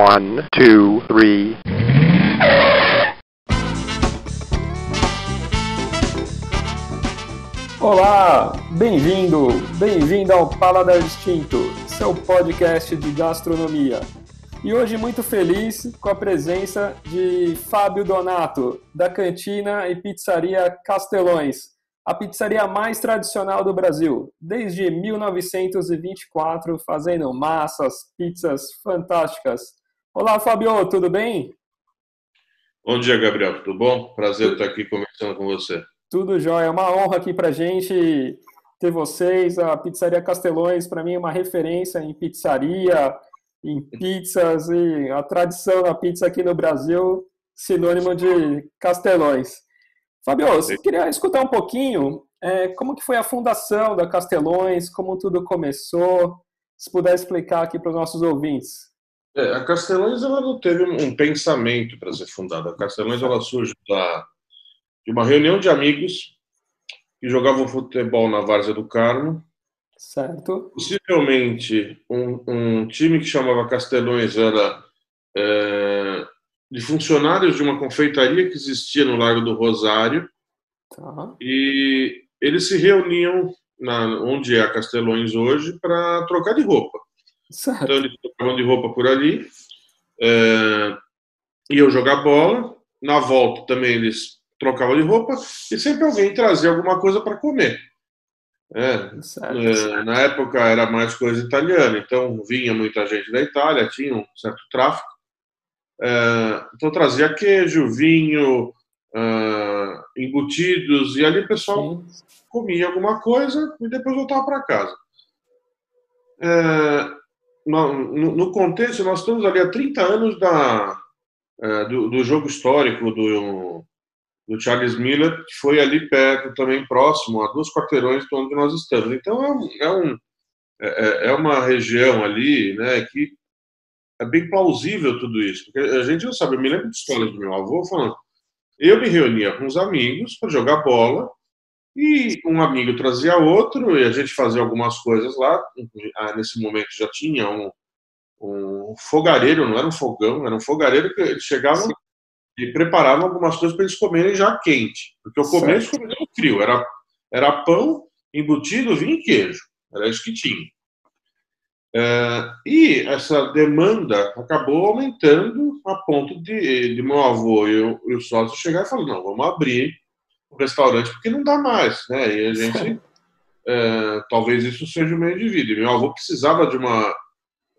One, two, three. Olá, bem-vindo, bem-vindo ao Paladar Distinto, seu podcast de gastronomia. E hoje muito feliz com a presença de Fábio Donato, da Cantina e Pizzaria Castelões, a pizzaria mais tradicional do Brasil, desde 1924, fazendo massas, pizzas fantásticas. Olá, Fábio, tudo bem? Bom dia, Gabriel, tudo bom? Prazer estar aqui conversando com você. Tudo jóia, é uma honra aqui para gente ter vocês. A Pizzaria Castelões, para mim, é uma referência em pizzaria, em pizzas e a tradição da pizza aqui no Brasil, sinônimo de Castelões. Fabio, eu queria escutar um pouquinho é, como que foi a fundação da Castelões, como tudo começou, se puder explicar aqui para os nossos ouvintes. É, a Castelões ela não teve um pensamento para ser fundada. A Castelões ela surge da de uma reunião de amigos que jogavam futebol na Várzea do Carmo. Certo. Possivelmente um, um time que chamava Castelões era é, de funcionários de uma confeitaria que existia no Largo do Rosário. Tá. E eles se reuniam na, onde é a Castelões hoje para trocar de roupa. Certo. Então eles trocavam de roupa por ali, é, iam jogar bola. Na volta também eles trocava de roupa e sempre alguém trazia alguma coisa para comer. É, Certo. é, na época era mais coisa italiana, então vinha muita gente da Itália, tinha um certo tráfico. É, então trazia queijo, vinho, ah, embutidos, e ali o pessoal Sim. comia alguma coisa e depois voltava para casa. É, no, no- contexto, nós estamos ali há 30 anos da, é, do, do jogo histórico do, do Charles Miller, que foi ali perto, também próximo, a dois quarteirões de onde nós estamos. Então, é, um, é, um, é, é uma região ali né, que é bem plausível tudo isso. Porque a gente não sabe, eu me lembro de histórias do meu avô falando. Eu me reunia com os amigos para jogar bola, e um amigo trazia outro, e a gente fazia algumas coisas lá. Ah, Nesse momento já tinha um, um fogareiro, não era um fogão, era um fogareiro que eles chegavam Sim. e preparavam algumas coisas para eles comerem já quente. Porque o começo começou frio, era, era pão, embutido, vinho e queijo. Era isso que tinha. É, e essa demanda acabou aumentando a ponto de, de meu avô e o, e o sócio chegar e falar, não, vamos abrir o restaurante porque não dá mais, né? E a gente, é, talvez isso seja o meio de vida. E meu avô precisava de uma,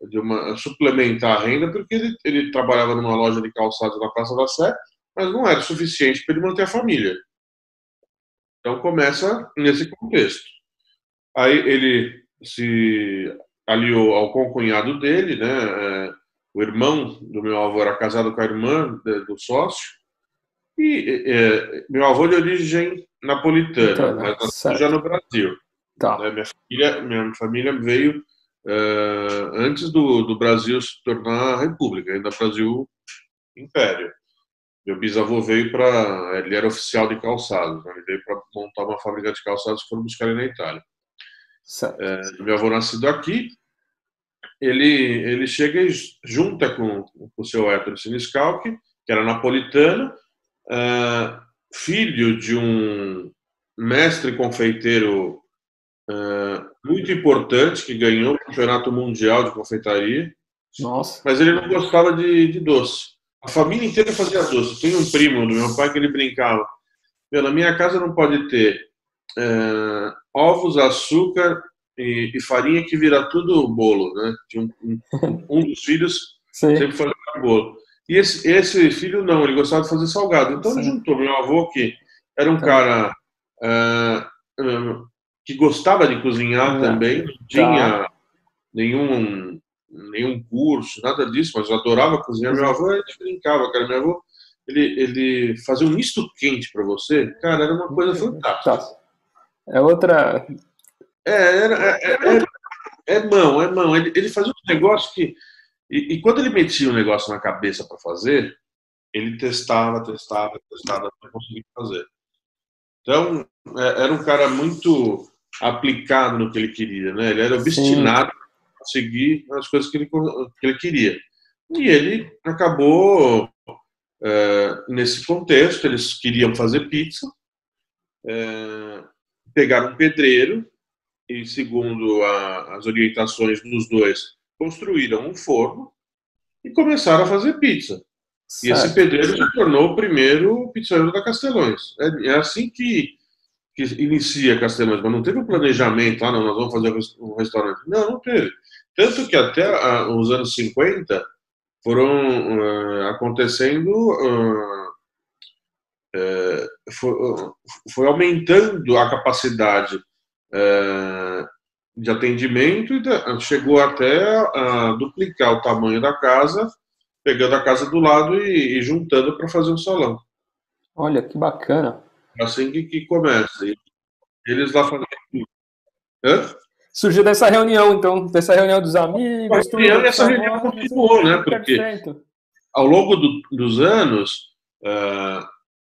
de uma suplementar a renda porque ele, ele trabalhava numa loja de calçados na Praça da Sé, mas não era suficiente para ele manter a família. Então começa nesse contexto. Aí ele se aliou ao concunhado dele, né? é, o irmão do meu avô era casado com a irmã de- do sócio. E é, meu avô de origem napolitana, Napolitana, mas certo. já no Brasil. Tá. né? Minha, família, minha família veio é, antes do, do Brasil se tornar república, ainda Brasil Império. Meu bisavô veio para. Ele era oficial de calçados, né? ele veio para montar uma fábrica de calçados e foram buscar ele na Itália. Certo. É, meu avô nascido aqui, ele, ele chega e junta com, com o seu Héctor Siniscalchi, que era napolitano, ah, filho de um mestre confeiteiro ah, muito importante, que ganhou o campeonato mundial de confeitaria, Nossa. mas ele não gostava de, de doce. A família inteira fazia doce. Tem um primo do meu pai que ele brincava. Meu, na minha casa não pode ter eh, ovos, açúcar e, e farinha que vira tudo bolo, né? Tinha um, um, um dos filhos Sim. sempre fazia bolo. E esse, esse filho não, ele gostava de fazer salgado. Então ele Sim. juntou meu avô, que era um Tá. cara ah, ah, que gostava de cozinhar Tá. também, não tinha nenhum, nenhum curso, nada disso, mas eu adorava cozinhar. Meu avô, gente brincava, cara. Meu avô, ele, ele fazia um misto quente para você, cara, era uma coisa fantástica. Tá. É outra. É, era, é, é, é- é mão, é mão. Ele, ele fazia um negócio que. E, e quando ele metia um negócio na cabeça para fazer, ele testava, testava, testava para conseguir fazer. Então, é, era um cara muito aplicado no que ele queria, né? Ele era obstinado em conseguir as coisas que ele, que ele queria. E ele acabou, é, nesse contexto, eles queriam fazer pizza, é, pegaram um pedreiro e, segundo a, as orientações dos dois, construíram um forno e começaram a fazer pizza. Certo. E esse pedreiro se tornou o primeiro pizzaeiro da Castelões. É, é assim que, que inicia Castelões, mas não teve um planejamento, ah, não, nós vamos fazer um restaurante. Não, não teve. Tanto que até ah, os anos 50 foram uh, acontecendo, uh, uh, foi, foi, aumentando a capacidade de atendimento e chegou até a duplicar o tamanho da casa, pegando a casa do lado e, e juntando para fazer um salão. Olha, que bacana. Assim que, que começa. Eles lá fazem Hã? Surgiu dessa reunião, então, dessa reunião dos amigos. Tudo, e essa reunião continuou, né? Porque ao longo do, dos anos, uh,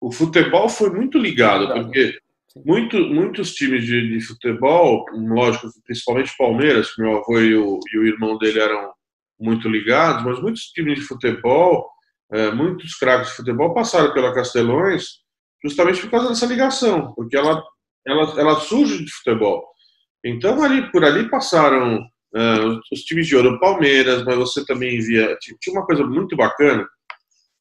o futebol foi muito ligado, porque muito, muitos times de, de, futebol, lógico, principalmente Palmeiras, que meu avô e o, e o, irmão dele eram muito ligados, mas muitos times de futebol, é, muitos craques de futebol passaram pela Castelões justamente por causa dessa ligação, porque ela, ela, ela surge de futebol. Então, ali, por ali passaram uh, os times de ouro, Palmeiras, mas você também via. Tinha uma coisa muito bacana.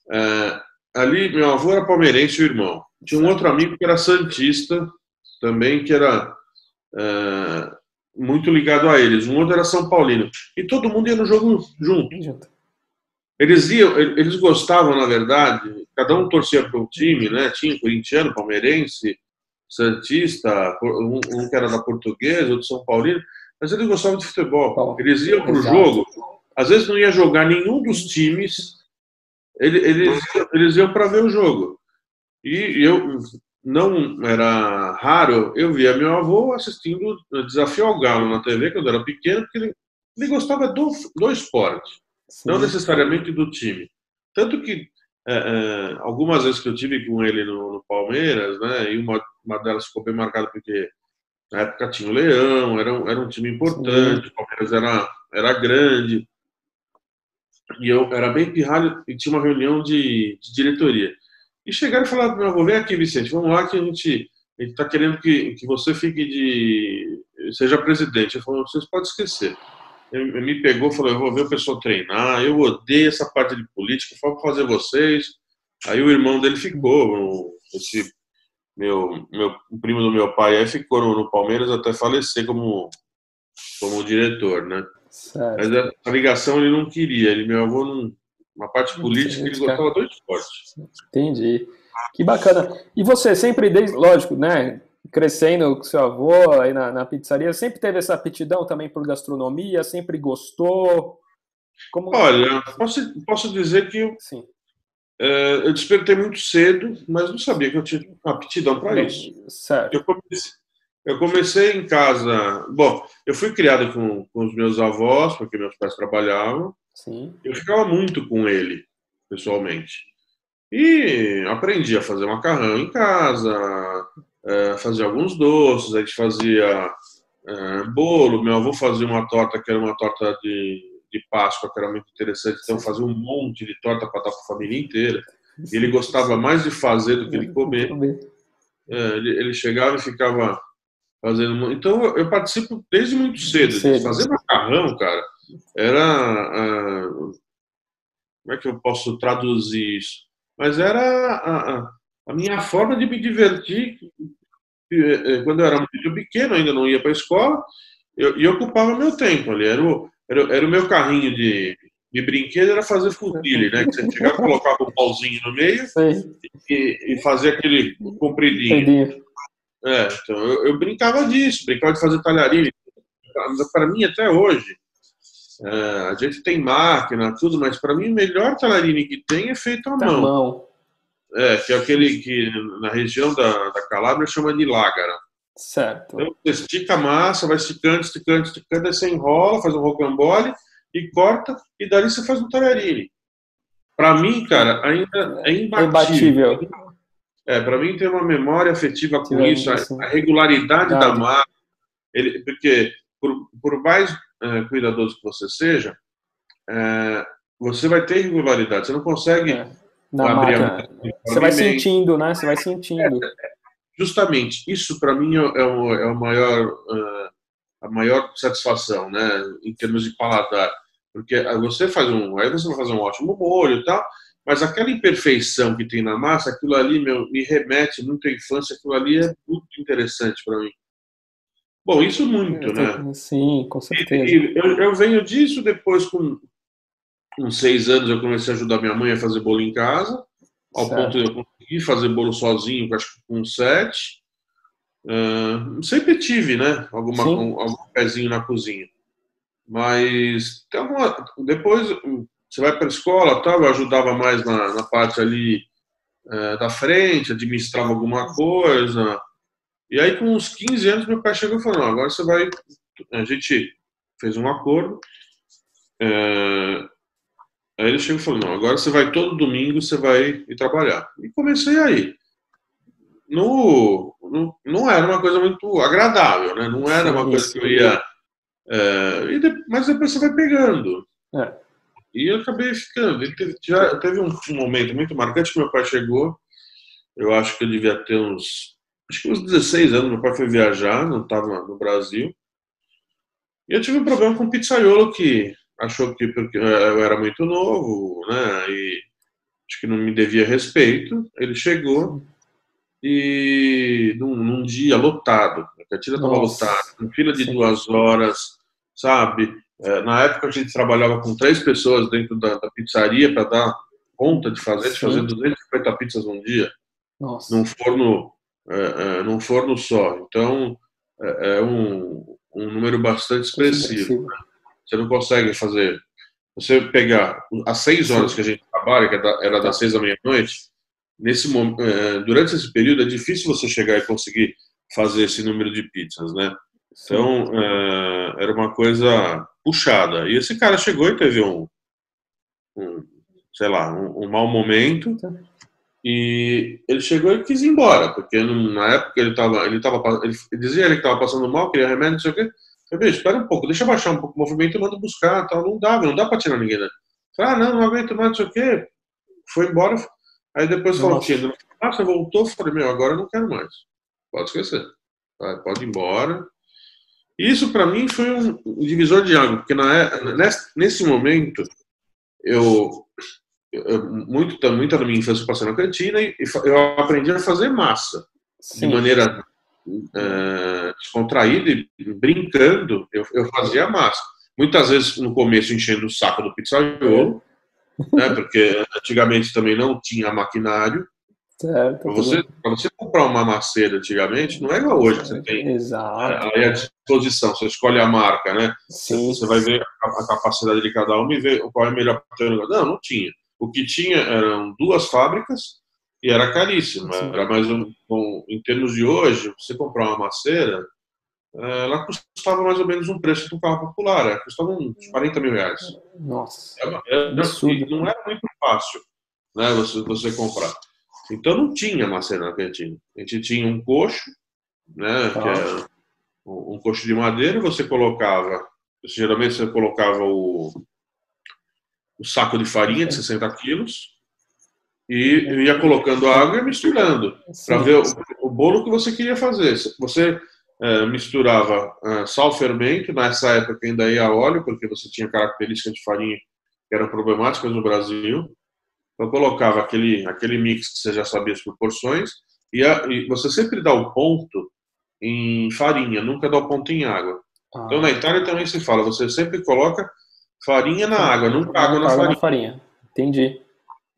Uh, ali, meu avô era palmeirense o irmão. Tinha um outro amigo que era Santista, também, que era uh, muito ligado a eles. Um outro era São Paulino. E todo mundo ia no jogo junto. Eles iam, eles gostavam, na verdade, cada um torcia para um time, né? Tinha corintiano, palmeirense, santista, um, um que era da portuguesa, outro São Paulino, mas eles gostavam de futebol. Eles iam para o jogo, às vezes não ia jogar nenhum dos times, eles, eles, eles iam para ver o jogo. E eu não era raro, eu via meu avô assistindo Desafio ao Galo na TV quando era pequeno, porque ele, ele gostava do, do esporte, Sim. não necessariamente do time. Tanto que é, é, algumas vezes que eu tive com ele no, no Palmeiras, né, e uma, uma delas ficou bem marcada porque na época tinha o Leão, era um, era um time importante, Sim. o Palmeiras era, era grande, e eu era bem pirralho e tinha uma reunião de, de diretoria. E chegaram e falaram meu avô, vem aqui, Vicente, vamos lá que a gente está querendo que, que você fique de... seja presidente. Ele falou, vocês podem esquecer. Ele me pegou e falou, eu vou ver o pessoal treinar, eu odeio essa parte de política, vou fazer vocês. Aí o irmão dele ficou, esse meu, meu o primo do meu pai, aí ficou no, no Palmeiras até falecer como, como diretor, né? Certo. Mas a, a, ligação ele não queria, ele, meu avô não, uma parte política, ele gostava do esporte. Entendi. Que bacana. E você sempre, desde, lógico, né, crescendo com seu avô aí na, na pizzaria, sempre teve essa aptidão também por gastronomia? Sempre gostou? Como... Olha, posso, posso dizer que eu. É, eu despertei muito cedo, mas não sabia que eu tinha aptidão para isso. Certo. Eu comecei, eu comecei em casa. Bom, eu fui criado com, com os meus avós, porque meus pais trabalhavam. Sim. Eu ficava muito com ele, pessoalmente. E aprendi a fazer macarrão em casa, é, fazia alguns doces, a gente fazia é, bolo. Meu avô fazia uma torta que era uma torta de, de Páscoa, que era muito interessante, então fazia um monte de torta para dar para a família inteira. Ele gostava mais de fazer do que de comer. É, ele, ele, chegava e ficava fazendo. Então eu participo desde muito cedo. cedo. Fazer macarrão, cara era. como é que eu posso traduzir isso? Mas era a, a minha forma de me divertir. Quando eu era muito pequeno, ainda não ia para a escola, e eu, ocupava meu tempo ali. Era o, era, era o meu carrinho de, de brinquedo, era fazer futilha, né? Que você chegava, colocava um pauzinho no meio e, e fazia aquele compridinho. É, então eu, eu, brincava disso, brincava de fazer talharinho. Para mim, até hoje, é, a gente tem máquina, tudo, mas para mim o melhor talarine que tem é feito à mão. mão. É, que é aquele que na região da, da Calábria chama de lágara. Certo. Então você estica a massa, vai esticando, esticando, esticando, aí você enrola, faz um rocambole e corta, e dali você faz um talarine. Para mim, cara, ainda é imbatível. imbatível. É, para mim tem uma memória afetiva com Sim, isso, a, a regularidade da massa, ele, porque por, por mais é, cuidadoso que você seja, é, você vai ter irregularidade. Você não consegue É. Abrir máquina. a Você vai sentindo, né? Você vai sentindo. Justamente, isso para mim é o, é o maior, ah, a maior satisfação, né, em termos de paladar. Porque você faz um, aí você vai fazer um ótimo molho e tal, mas aquela imperfeição que tem na massa, aquilo ali meu, me remete muito à infância, aquilo ali é muito interessante para mim. Bom, isso muito, né? Sim, com certeza. E eu, eu venho disso depois com uns seis anos eu comecei a ajudar minha mãe a fazer bolo em casa, ao Certo. ponto de eu conseguir fazer bolo sozinho, acho que com sete. Ah, sempre tive, né? Alguma, um, algum pezinho na cozinha. Mas tem alguma- depois você vai para a escola, tal, eu ajudava mais na, na parte ali eh, da frente, administrava alguma coisa. E aí, com uns 15 anos, meu pai chegou e falou: Não, agora você vai. A gente fez um acordo. eh, Aí ele chegou e falou: Não, agora você vai todo domingo, você vai ir trabalhar. E comecei aí. No, no, não era uma coisa muito agradável, né? Não era uma coisa que eu ia. e de- mas depois você vai pegando. É. E eu acabei ficando. E teve, já teve um, momento muito marcante que meu pai chegou. Eu acho que eu devia ter uns. Acho que uns 16 anos. Meu pai foi viajar, não estava no Brasil. E eu tive um problema com o pizzaiolo que achou que porque eu era muito novo, né? E acho que não me devia respeito. Ele chegou e num, num dia lotado, a cantina estava lotada, fila de duas horas, sabe? É, na época a gente trabalhava com três pessoas dentro da, da pizzaria para dar conta de fazer, de fazer 250 pizzas num dia Nossa. num forno, é, é, num forno só. Então, é, é um, um número bastante expressivo. Você não consegue fazer. Você pegar as seis horas que a gente trabalha, que é era das seis da meia-noite, nesse eh, durante esse período é difícil você chegar e conseguir fazer esse número de pizzas, né? Então era uma coisa puxada. E esse cara chegou e teve um, um, sei lá, um, um mau momento. E ele chegou e quis ir embora, porque na época ele estava, ele tava, ele dizia ele que estava passando mal, queria remédio, não sei o quê. Eu falei, espera um pouco, deixa eu baixar um pouco o movimento e mando buscar, tal. Não dava, não dá para tirar ninguém. Né? Ah, não, não aguento mais, não sei o quê. Foi embora. Aí depois falou, tinha, ah, você voltou? Eu falei, meu, agora eu não quero mais. Pode esquecer. Vai, pode ir embora. Isso para mim foi um divisor de água, porque na, é- nesse, nesse momento eu, eu muito muita da minha infância eu passei na cantina e, eu aprendi a fazer massa de Sim. maneira eh, descontraída e brincando. Eu, eu fazia massa. Muitas vezes no começo enchendo o saco do pizzaiolo, né, porque antigamente também não tinha maquinário. Certo. Para você, pra você comprar uma maceira antigamente, não é igual hoje que você tem Exato. aí à disposição. Você escolhe a marca, né? Sim. Você vai ver a, a capacidade de cada uma e ver qual é melhor para teu negócio. Não, não tinha. O que tinha eram duas fábricas e era caríssimo. Sim. Era mais um, um- em termos de hoje, você comprar uma maceira, eh, ela custava mais ou menos um preço de um carro popular. Ela custava uns 40 mil reais. Nossa. É uma- é- não, Absurdo. e não era muito fácil né, você, você comprar. Então não tinha maceira na cantina. A gente tinha um coxo, né, Tá. que era um, coxo de madeira, você colocava, geralmente você colocava o, o saco de farinha de 60 quilos e ia colocando água e misturando para ver o, o bolo que você queria fazer. Você eh, misturava eh, sal fermento, nessa época ainda ia óleo, porque você tinha características de farinha que eram problemáticas no Brasil. Então colocava aquele, aquele mix que você já sabia as proporções e, a- e você sempre dá o ponto em farinha, nunca dá o ponto em água. Ah, Então na Itália também se fala, você sempre coloca farinha na água, nunca água na farinha. farinha. Entendi.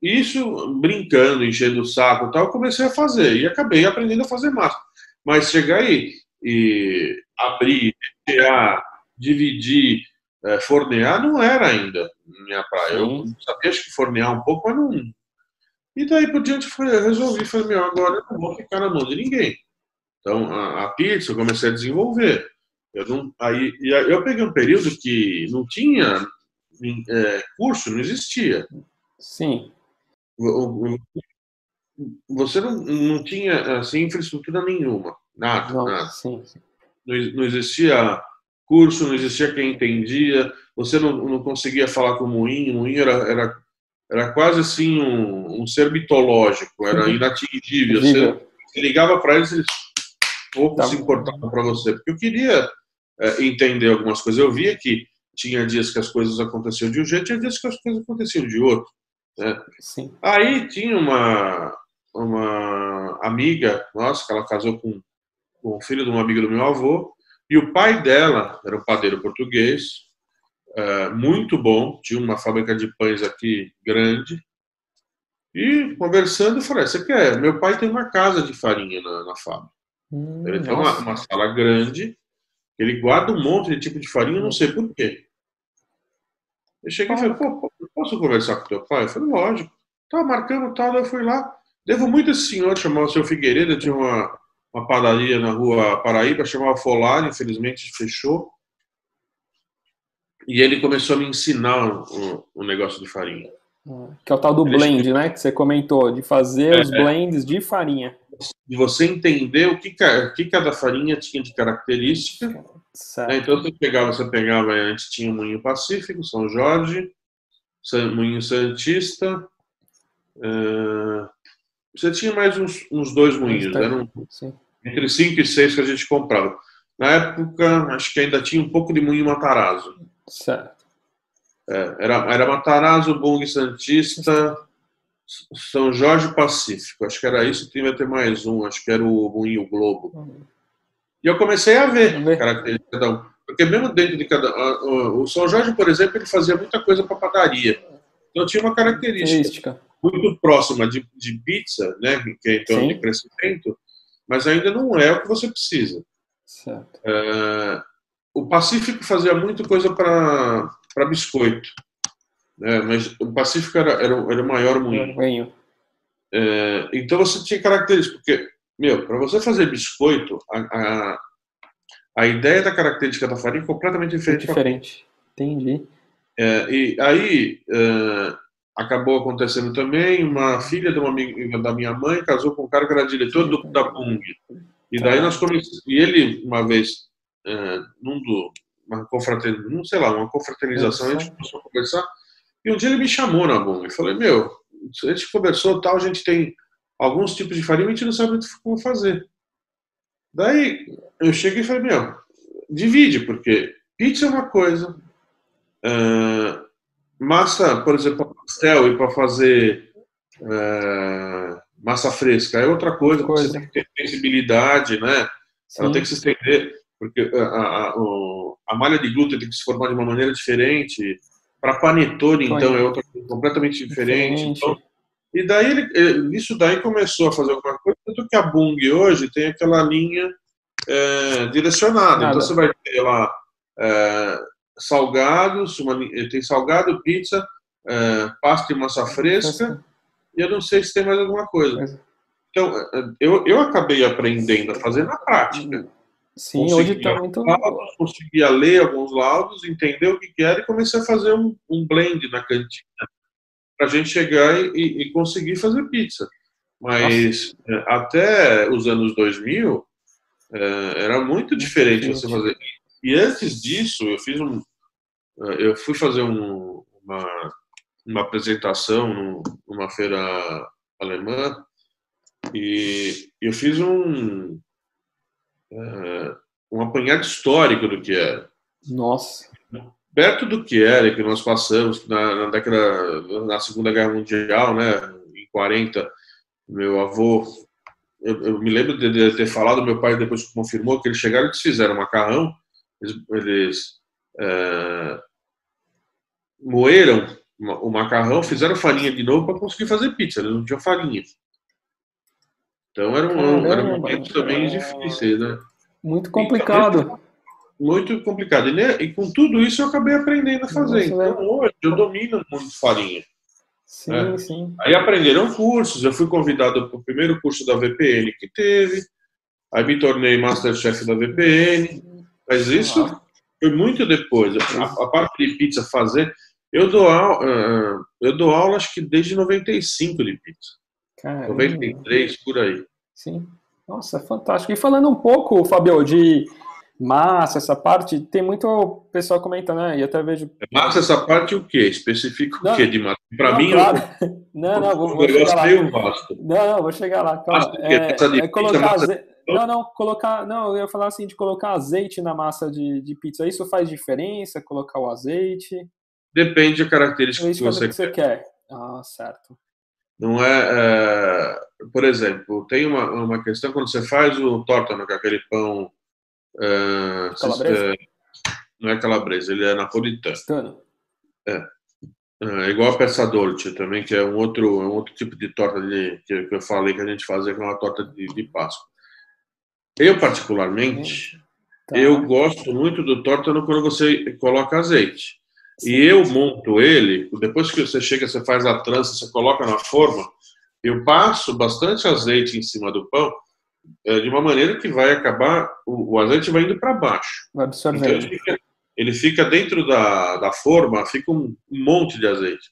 Isso, brincando, enchendo o saco e tal, eu comecei a fazer e acabei aprendendo a fazer massa. Mas chegar aí e abrir, rechear, dividir, eh, fornear, não era ainda minha praia. Eu Sim. sabia acho que fornear um pouco, mas não. E daí por diante foi, eu resolvi, falei, meu, agora eu não vou ficar na mão de ninguém. Então a, a pizza eu comecei a desenvolver. Eu não, aí, eu peguei um período que não tinha eh, curso, não existia. Sim. Você não, não tinha assim infraestrutura nenhuma, nada, Não, nada. sim. sim. Não, não existia curso, não existia quem entendia, você não, não conseguia falar com o moinho, o moinho era, era, era quase assim um, um ser mitológico, era Uhum. inatingível. Você, você ligava para eles, eles pouco Tá se importavam para você, porque eu queria é, entender algumas coisas. Eu via que tinha dias que as coisas aconteciam de um jeito, tinha dias que as coisas aconteciam de outro. Né? Sim. Aí tinha uma, uma amiga nossa, que ela casou com, com o filho de uma amiga do meu avô, e o pai dela era um padeiro português, eh, muito bom, tinha uma fábrica de pães aqui grande. E conversando, eu falei: Você quer? Meu pai tem uma casa de farinha na, na fábrica. Hum, Ele tem uma, uma sala grande, ele guarda um monte de tipo de farinha, não sei por quê. Eu cheguei e falei, pô, posso conversar com teu pai? Eu falei, lógico. Tá marcando tal, eu fui lá. Devo muito esse senhor, chamava o seu Figueiredo, tinha uma, uma padaria na rua Paraíba, chamava Folar, infelizmente fechou. E ele começou a me ensinar o, o negócio de farinha. Que é o tal do Ele blend, né? Que você comentou, de fazer É, os é. blends de farinha. De você entender o que, o que cada farinha tinha de característica Né, Certo. Então você pegava, você pegava, antes tinha o Moinho Pacífico, São Jorge, Moinho Santista, eh, você tinha mais uns, uns dois moinhos, Tá. eram Sim. Entre cinco e seis que a gente comprava. Na época, acho que ainda tinha um pouco de Moinho Matarazzo. Certo. É, era, era Matarazzo, Bung Santista, São Jorge Pacífico. Acho que era isso, tinha até mais um, acho que era o Moinho Globo. E eu comecei a ver ver. características de cada um. Porque mesmo dentro de cada. O São Jorge, por exemplo, ele fazia muita coisa para padaria. Então tinha uma característica muito próxima de, de pizza, né, que é Sim. de crescimento, mas ainda não é o que você precisa. Certo. É, o Pacífico fazia muito coisa para biscoito. Né, mas o Pacífico era, era, o- era o maior moinho. É, então você tinha características, porque, meu, para você fazer biscoito, a, a, a ideia da característica da farinha é completamente diferente. pra- Diferente. Entendi. É, e aí é, acabou acontecendo também, uma filha de uma amiga da minha mãe casou com um cara que era diretor do, da Bung. E daí nós começamos, e ele, uma vez, é, num do, uma confraternização, não sei lá, uma confraternização, a gente começou a conversar, e um dia ele me chamou na Bung. Eu falei, meu, a gente conversou tal, a gente tem alguns tipos de farinha, a gente não sabe muito como fazer. Daí eu cheguei e falei, meu, divide, porque pizza é uma coisa, ah, massa, por exemplo, para pastel e para fazer ah, massa fresca é outra coisa, Coisa. você tem que ter sensibilidade, né? Ela Sim. tem que se estender, porque a, a, o- a malha de glúten tem que se formar de uma maneira diferente. Para panetone, então, é outra coisa completamente diferente. Diferente. Então, e daí, ele, eh, isso daí começou a fazer alguma coisa, tanto que a Bung hoje tem aquela linha eh, direcionada. Nada. Então, você vai ter lá eh, salgados, uma li- tem salgado, pizza, eh, pasta e massa fresca, e eu não sei se tem mais alguma coisa. Então, eh, eu, eu acabei aprendendo a fazer na prática. Sim, Consegui hoje tá muito. laudos, conseguia ler alguns laudos, entender o que, que era e comecei a fazer um, um blend na cantina para a gente chegar e, e- conseguir fazer pizza. Mas eh, até os anos 2000 eh, era muito diferente você diferente. fazer. E antes disso, eu fiz um, eh, eu fui fazer um- uma, uma apresentação num- numa feira alemã e eu fiz um eh, um apanhado histórico do que era. Nossa. Perto do que era, que nós passamos na, na década, na Segunda Guerra Mundial, né, em 40, meu avô, eu, eu me lembro de, de ter falado, meu pai depois confirmou que eles chegaram e desfizeram macarrão, eles, eles eh, moeram o macarrão, fizeram farinha de novo para conseguir fazer pizza, eles não tinham farinha. Então era um, era um Caramba. momento também difícil, né? Muito complicado. muito complicado. E, né, e com tudo isso eu acabei aprendendo a fazer. Nossa, Então hoje eu domino muito farinha. Sim, É. sim. Aí aprenderam cursos, eu fui convidado para o primeiro curso da VPN que teve, aí me tornei Masterchef da VPN, mas isso foi muito depois. A, a parte de pizza fazer, eu dou, aula, ah, eu dou aula acho que desde 95 de pizza, Caramba. 93 por aí. Sim. Nossa, fantástico. E falando um pouco, Fabio, de, massa, essa parte, tem muito pessoal comentando, né? E até vejo. É massa essa parte o quê? Especifica Não, o quê de massa? Para mim, claro. eu, Não, não, vou, vou chegar lá. meio vasto. Não, não, vou chegar lá. Calma. É, é pizza, colocar aze- Não, não, colocar. Não, eu ia falar assim de colocar azeite na massa de, de pizza. Isso faz diferença? Colocar o azeite? Depende da característica É que isso que você você quer. Ah, certo. Não é, é, por exemplo, tem uma, uma questão quando você faz o torta, com aquele pão. é, Calabresa? é, não é calabresa, ele é napolitano. Tano. É igual a peça dolce também, que é um outro, é um outro tipo de torta de, que, eu falei que a gente fazia, que é uma torta de, de Páscoa. Eu, particularmente, Tá. eu gosto muito do torta quando você coloca azeite. Sim. E eu monto ele, depois que você chega, você faz a trança, você coloca na forma, eu passo bastante azeite em cima do pão, eh, de uma maneira que vai acabar, o, azeite vai indo para baixo. Vai Então ele absorvendo. fica, ele fica dentro da, da forma, fica um monte de azeite.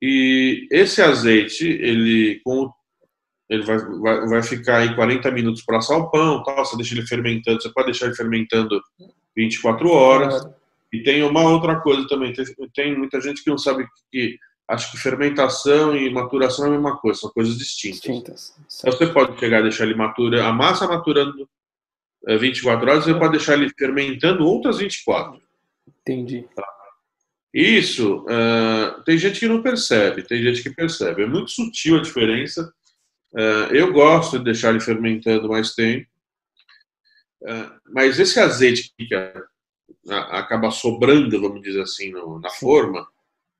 E esse azeite, ele, com, ele vai, vai, vai ficar aí 40 minutos para assar o pão, tal, você deixa ele fermentando, você pode deixar ele fermentando 24 horas. E tem uma outra coisa também, tem, tem muita gente que não sabe que acho que fermentação e maturação é a mesma coisa, são coisas distintas. Distintas. Então você pode chegar e deixar ele matura, a massa maturando eh, 24 horas, você pode deixar ele fermentando outras 24. Entendi. Isso, eh, tem gente que não percebe, tem gente que percebe. É muito sutil a diferença. Eh, eu gosto de deixar ele fermentando mais tempo. Eh, mas esse azeite que fica- acaba sobrando, vamos dizer assim, no- na forma,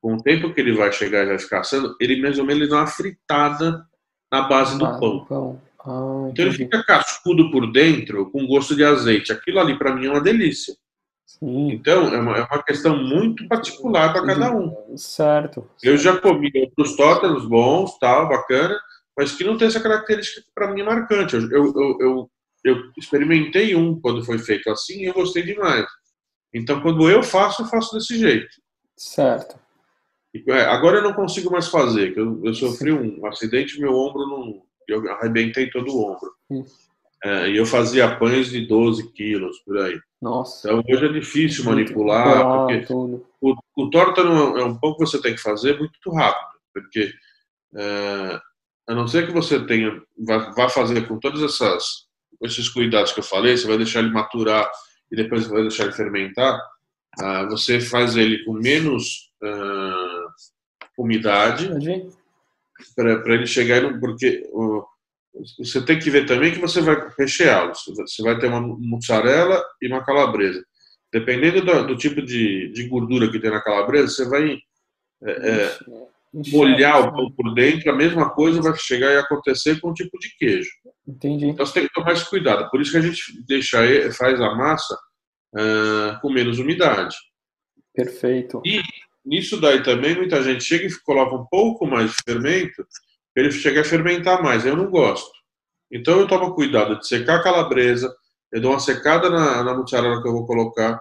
com o tempo que ele vai chegar e vai ficar assando, ele mais ou menos dá uma fritada na base do Ah, pão. pão. Ah, Então ele fica cascudo por dentro, com gosto de azeite. Aquilo ali, para mim, é uma delícia. Sim. Então, é uma, é uma questão muito particular para cada um. Certo. Eu já comi outros tótanos bons, tal, bacana, mas que não tem essa característica que para mim é marcante. Eu, eu, eu, eu, eu experimentei um quando foi feito assim e eu gostei demais. Então, quando eu faço, eu faço desse jeito. Certo. É, agora eu não consigo mais fazer, que eu, eu sofri um acidente, meu ombro não. Eu arrebentei todo o ombro. Hum. É, e eu fazia pães de 12 quilos, por aí. Nossa. Então hoje é difícil manipular, porque o, o torta não é um pão que você tem que fazer muito rápido, porque é, a não ser que você tenha, vá, vá fazer com todos essas, esses cuidados que eu falei, você vai deixar ele maturar e depois vai deixar ele fermentar, ah, você faz ele com menos ah, umidade para ele chegar, um- porque você tem que ver também que você vai recheá-los. Você vai ter uma mussarela e uma calabresa. Dependendo do, do tipo de, de gordura que tem na calabresa, você vai é, Ixi, molhar o pão por dentro, a mesma coisa vai chegar e acontecer com o tipo de queijo. Entendi. Então você tem que tomar esse cuidado. Por isso que a gente deixa, faz a massa ah, com menos umidade. Perfeito. E nisso daí também muita gente chega e coloca um pouco mais de fermento, ele chega a fermentar mais. Eu não gosto. Então eu tomo cuidado de secar a calabresa, eu dou uma secada na, na mussarela que eu vou colocar.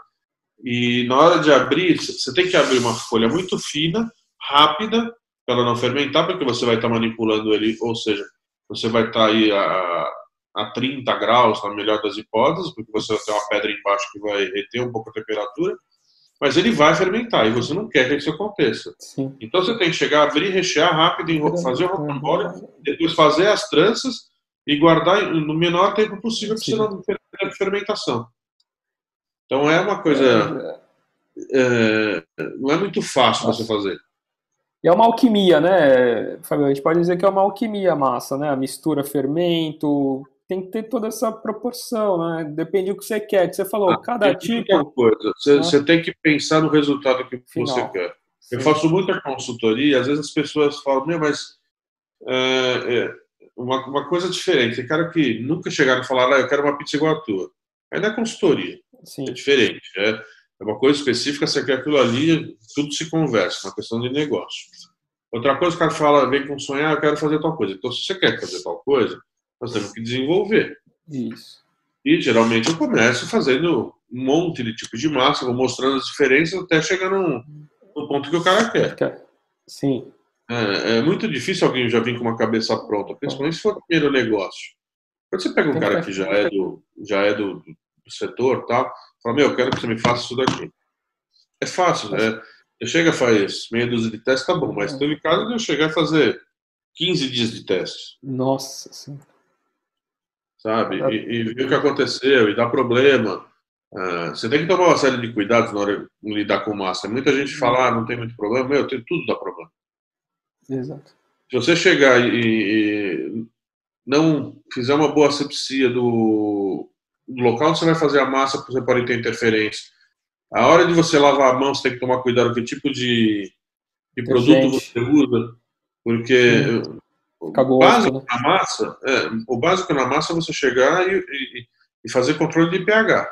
E na hora de abrir, você tem que abrir uma folha muito fina, rápida, para ela não fermentar, porque você vai estar manipulando ele, ou seja, você vai estar aí a, a 30 graus, na melhor das hipóteses, porque você vai ter uma pedra embaixo que vai reter um pouco a temperatura mas ele vai fermentar e você não quer que isso aconteça. Sim. Então você tem que chegar, abrir, rechear rápido, fazer o rocambole, depois fazer as tranças e guardar no menor tempo possível para você não perder fermentação. Então é uma coisa, é, não é muito fácil você fazer. E é uma alquimia, né, Fabio? A gente pode dizer que é uma alquimia a massa, né? A mistura fermento, tem que ter toda essa proporção, né? Depende do que você quer. Que você falou, cada Tem tipo. coisa. Você, né? você tem que pensar no resultado que você Final. quer. Eu Sim. faço muita consultoria, às vezes as pessoas falam, meu, mas é, é, uma, uma coisa diferente. Tem cara que nunca chegaram a falar, ah, eu quero uma pizza igual a tua. Não é consultoria, Sim. é diferente. É, é uma coisa específica, você quer aquilo ali, tudo se conversa, uma questão de negócio. Outra coisa, o cara fala, vem com sonhar, eu quero fazer tal coisa. Então, se você quer fazer tal coisa, nós temos que desenvolver. Isso. E geralmente eu começo fazendo um monte de tipos de massa, vou mostrando as diferenças até chegar num, no ponto que o cara quer. Sim. É, é muito difícil alguém já vir com uma cabeça pronta, principalmente se for o primeiro negócio. Quando você pega um cara que- que já é do, já é do, do setor tal, fala, meu, eu quero que você me faça isso daqui. É fácil, né? Eu chego a faz meia dúzia de testes, tá bom, mas teve caso de eu chegar a fazer 15 dias de testes. Nossa sim. Sabe? E, e ver o que aconteceu, e dá problema. Uh, você tem que tomar uma série de cuidados na hora de lidar com massa. Muita gente fala, ah, não tem muito problema. Meu, tem tudo dá problema. Exato. Se você chegar e, e não fizer uma boa asepsia do, do local onde você vai fazer a massa, você pode ter interferência. A hora de você lavar a mão, você tem que tomar cuidado que tipo de, de produto você usa, porque o básico né? na massa, é, o básico na massa é você chegar e, e, e fazer controle de pH.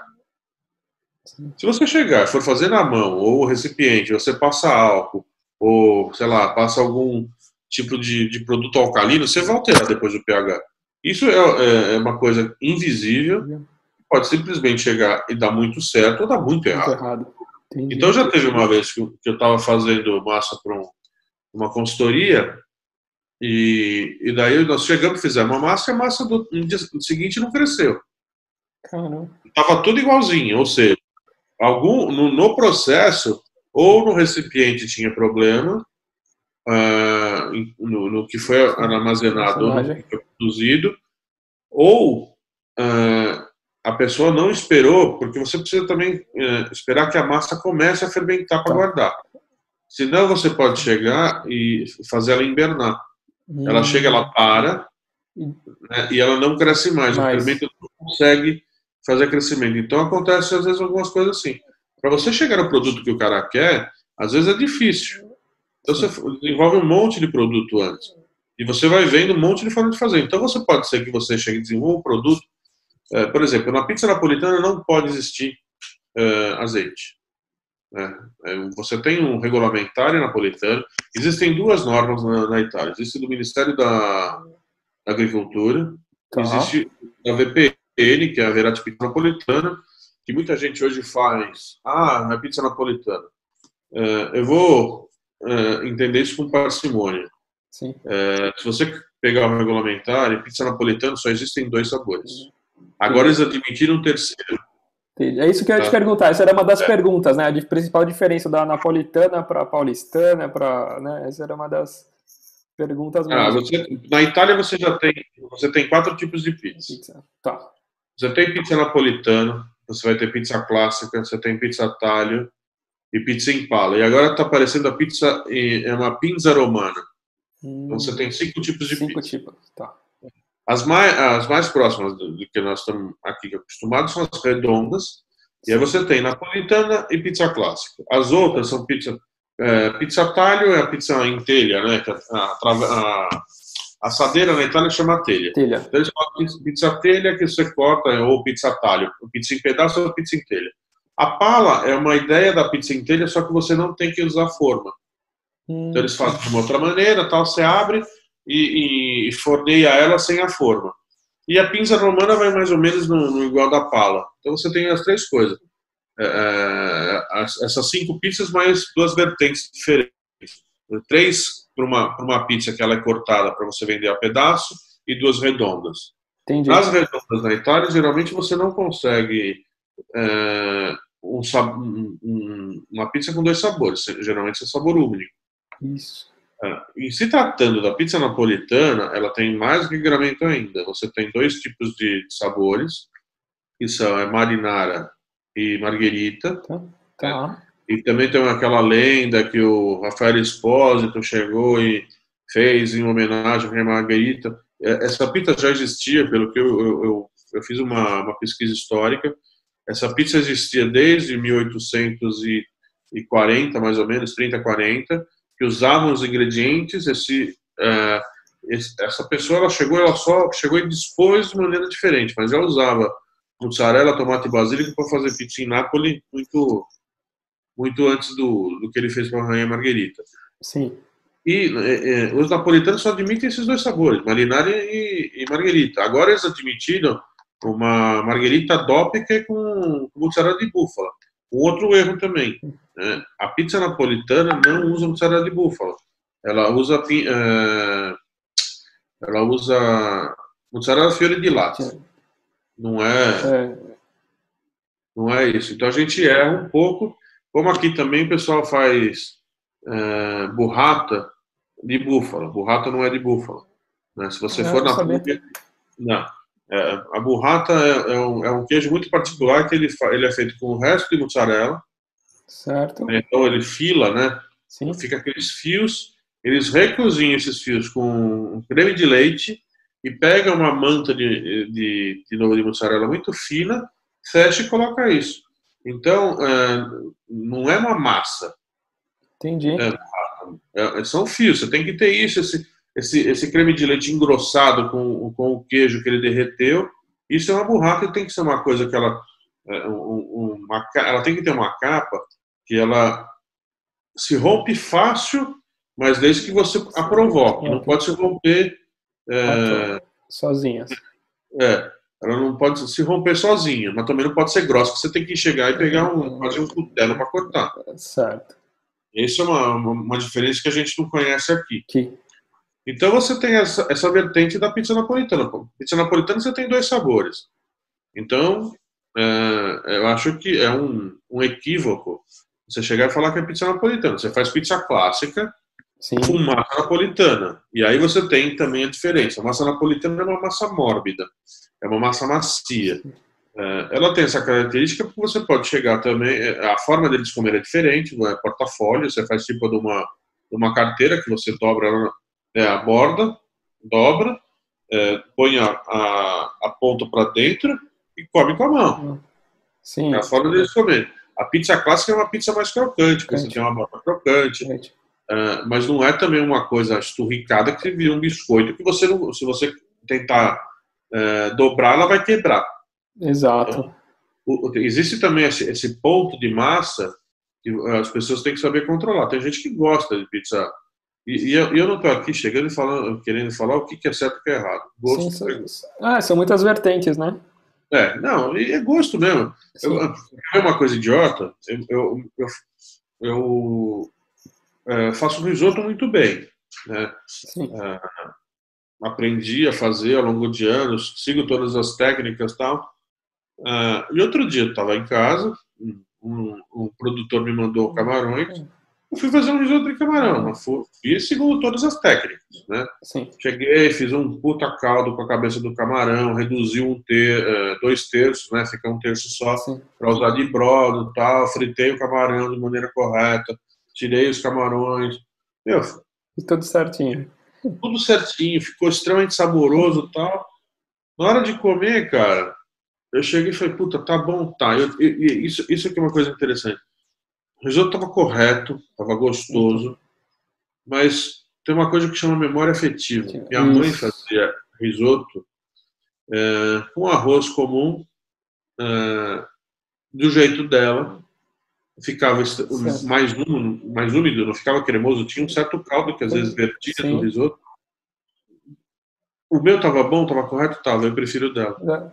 Sim. Se você chegar, for fazer na mão ou recipiente, você passa álcool ou sei lá, passa algum tipo de, de produto alcalino, você vai alterar depois do pH. Isso é, é, é uma coisa invisível pode simplesmente chegar e dar muito certo ou dar muito errado. Muito errado. Então já teve uma vez que eu estava fazendo massa para um, uma consultoria e, e daí nós chegamos, fizemos uma massa e a massa do, no dia seguinte não cresceu. Caramba. Tava tudo igualzinho, ou seja, algum no, no processo ou no recipiente tinha problema uh, no, no, que foi armazenado, no que foi produzido, ou uh, a pessoa não esperou, porque você precisa também é, esperar que a massa comece a fermentar para tá. guardar. Senão você pode chegar e fazer ela invernar. Hum. Ela chega, ela para né, e ela não cresce mais. Mas... O fermento não consegue fazer crescimento. Então acontece às vezes algumas coisas assim. Para você chegar no produto que o cara quer, às vezes é difícil. Então você desenvolve um monte de produto antes. E você vai vendo um monte de forma de fazer. Então você pode ser que você chegue e desenvolva um produto por exemplo, na pizza napolitana não pode existir é, azeite. Né? É, você tem um regulamentário napolitano. Existem duas normas na, na Itália. Existe do Ministério da Agricultura, tá. existe a VPN, que é a Verati Pizza Napolitana, que muita gente hoje faz. Ah, é pizza napolitana. eu vou entender isso com parcimônia. se você pegar o regulamentário, pizza napolitana só existem dois sabores. Agora eles admitiram um terceiro. É isso que eu ia te tá. perguntar. Essa era uma das é. perguntas, né? A principal diferença da napolitana para a paulistana, para, né? Essa era uma das perguntas. Ah, você, na Itália você já tem, você tem quatro tipos de pizza. pizza. Tá. Você tem pizza napolitana, você vai ter pizza clássica, você tem pizza talho e pizza impala. E agora está aparecendo a pizza é uma pizza romana. Hum, então você tem cinco tipos de cinco pizza. Cinco tipos, tá. As mais, as mais próximas do, do, que nós estamos aqui acostumados são as redondas, e aí você tem napolitana e pizza clássica. As outras são pizza, é, pizza talho é a pizza em telha, né? A, a, a assadeira na Itália chama telha. telha. Então eles falam pizza telha que você corta, ou pizza talho, pizza em pedaço ou pizza em telha. A pala é uma ideia da pizza em telha, só que você não tem que usar forma. Hum. Então eles fazem de uma outra maneira, tal, você abre, e, e forneia ela sem a forma. E a pinça romana vai mais ou menos no, no igual da pala. Então você tem as três coisas. É, é as, essas cinco pizzas mais duas vertentes diferentes. Três para uma, uma pizza que ela é cortada para você vender a pedaço e duas redondas. Entendi. Nas redondas na Itália, geralmente você não consegue é, um, um, uma pizza com dois sabores. Geralmente é sabor único. Isso. Ah, e se tratando da pizza napolitana, ela tem mais regramento ainda. Você tem dois tipos de sabores, que são é marinara e margherita. Tá. tá. E também tem aquela lenda que o Rafael Espósito chegou e fez em homenagem à margherita. É, essa pizza já existia, pelo que eu, eu, eu, eu fiz uma, uma pesquisa histórica. Essa pizza existia desde 1840, mais ou menos, 30, 40 que usavam os ingredientes. Esse, uh, esse, essa pessoa ela chegou, ela só chegou e dispôs de maneira diferente, mas já usava mussarela, tomate e basílico para fazer pizza em Nápoles muito, muito antes do, do que ele fez com a rainha Margherita. Sim. E é, os napolitanos só admitem esses dois sabores, marinara e, e. Agora eles admitiram uma que é com, com mussarela de búfala. Um outro erro também. Né? A pizza napolitana não usa mussarela de búfala. Ela usa, uh, ela usa mussarela fiore de latte. Não é... é... Não é isso. Então a gente erra um pouco, como aqui também o pessoal faz é, burrata de búfala. Burrata não é de búfala. Né? Se você Ah, for eu na não. É, a burrata é, é um, é um queijo muito particular que ele, ele é feito com o resto de mussarela. Certo? né? Então ele fila, né? Sim. Fica aqueles fios. Eles recozinham esses fios com creme de leite e pegam uma manta de, de, de novo de mussarela muito fina, fecha e coloca isso. Então, é, não é uma massa, Entendi. é, são fios. Você tem que ter isso, esse, esse, esse creme de leite engrossado com, com o queijo que ele derreteu. Isso é uma burrata e tem que ser uma coisa que ela, é, um- um- uma, ela tem que ter uma capa que ela se rompe fácil, mas desde que você a provoque. Não pode se romper. É, Sozinhas. é, ela não pode se romper sozinha, mas também não pode ser grossa. Você tem que chegar e pegar um, fazer um cutelo para cortar. Certo. Isso é uma, uma, uma diferença que a gente não conhece aqui. Que Então você tem essa, essa vertente da pizza napolitana. Pizza napolitana você tem dois sabores. Então, é, eu acho que é um, um equívoco você chegar e falar que é pizza napolitana. Você faz pizza clássica sim. com massa napolitana. E aí você tem também a diferença. A massa napolitana é uma massa mórbida, é uma massa macia. É, ela tem essa característica porque você pode chegar também. é, A forma deles comer é diferente, não é porta-folio, você faz tipo de uma, de uma carteira que você dobra ela, é, a borda, dobra, é, põe a, a, a ponta para dentro e come com a mão. Sim. É a forma deles comer. A pizza clássica é uma pizza mais crocante, porque você tem uma borda crocante. Ah, mas não é também uma coisa esturricada que vira um biscoito que você não, se você tentar eh, dobrar, ela vai quebrar. Exato. O- o- existe também esse, esse ponto de massa que as pessoas têm que saber controlar. Tem gente que gosta de pizza. E, e eu, eu não estou aqui chegando e falando, querendo falar o que, que é certo e o que é errado. Gosto. Sim, são, ah, são muitas vertentes, né? É, não, e é gosto mesmo. Eu, é uma coisa idiota. Eu, eu, eu, eu, eh, faço risoto muito bem. Né? Sim. aprendi a fazer ao longo de anos, sigo todas as técnicas e tal. Ah, e outro dia eu estava em casa, um, um- um produtor me mandou camarões, eu fui fazer um risoto de camarão, fui, e sigo todas as técnicas, né? Sim. Cheguei, fiz um puta caldo com a cabeça do camarão, reduzi um ter, eh, dois terços, né? Fica um terço só para usar de brodo e tal, fritei o camarão de maneira correta, tirei os camarões, meu, E tudo certinho. tudo certinho, ficou extremamente saboroso e tal. Na hora de comer, cara, eu cheguei e falei, puta, tá bom, tá. Eu- eu- isso, isso aqui é uma coisa interessante. O risoto tava correto, tava gostoso, mas tem uma coisa que chama memória afetiva. Minha mãe fazia risoto é, com arroz comum, é, do jeito dela. Ficava mais, úmido, mais úmido, não ficava cremoso, tinha um certo caldo que às vezes vertia Sim. do risoto. O meu tava bom, tava correto? Tava, eu prefiro o dela. Da-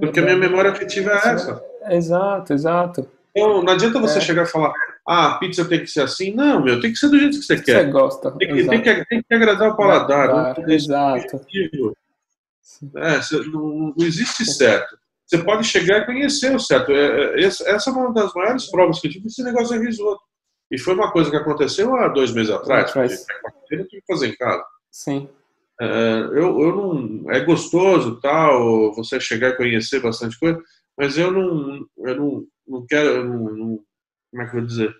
Porque a minha memória afetiva é essa. Exato, exato. Então, não adianta você É. chegar e falar, ah, a pizza tem que ser assim. Não, meu, tem que ser do jeito que você Você quer. gosta. Tem que, tem que, tem que agradar o paladar. Agradar, não exato. É, você- não, não existe certo. Você pode chegar e conhecer o certo. É, é, essa é uma das maiores provas que eu tive esse negócio de risoto. E foi uma coisa que aconteceu há dois meses atrás. Atrás. porque Eu tive que fazer em casa. Sim. É, eu, eu não. É gostoso tal, você chegar e conhecer bastante coisa, mas eu não, eu não, não quero. não- não- como é que eu vou dizer?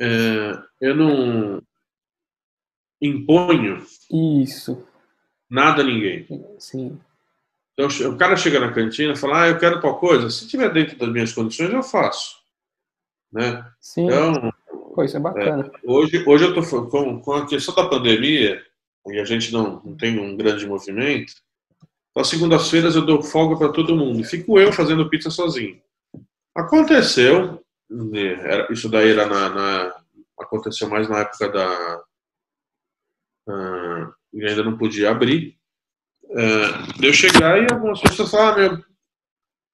É, eu não imponho Isso. nada a ninguém. Sim. Então, o cara chega na cantina e fala: Ah, eu quero tal coisa. Se tiver dentro das minhas condições, eu faço. Né? Sim. Então, Pô, isso é bacana. Hoje, hoje eu estou com, com a questão da pandemia, e a gente não, não tem um grande movimento. Às segundas-feiras eu dou folga para todo mundo. Fico eu fazendo pizza sozinho. Aconteceu, né, isso daí era na, na- aconteceu mais na época da. ah, e ainda não podia abrir. ah, de eu chegar e algumas pessoas falaram: ah, meu,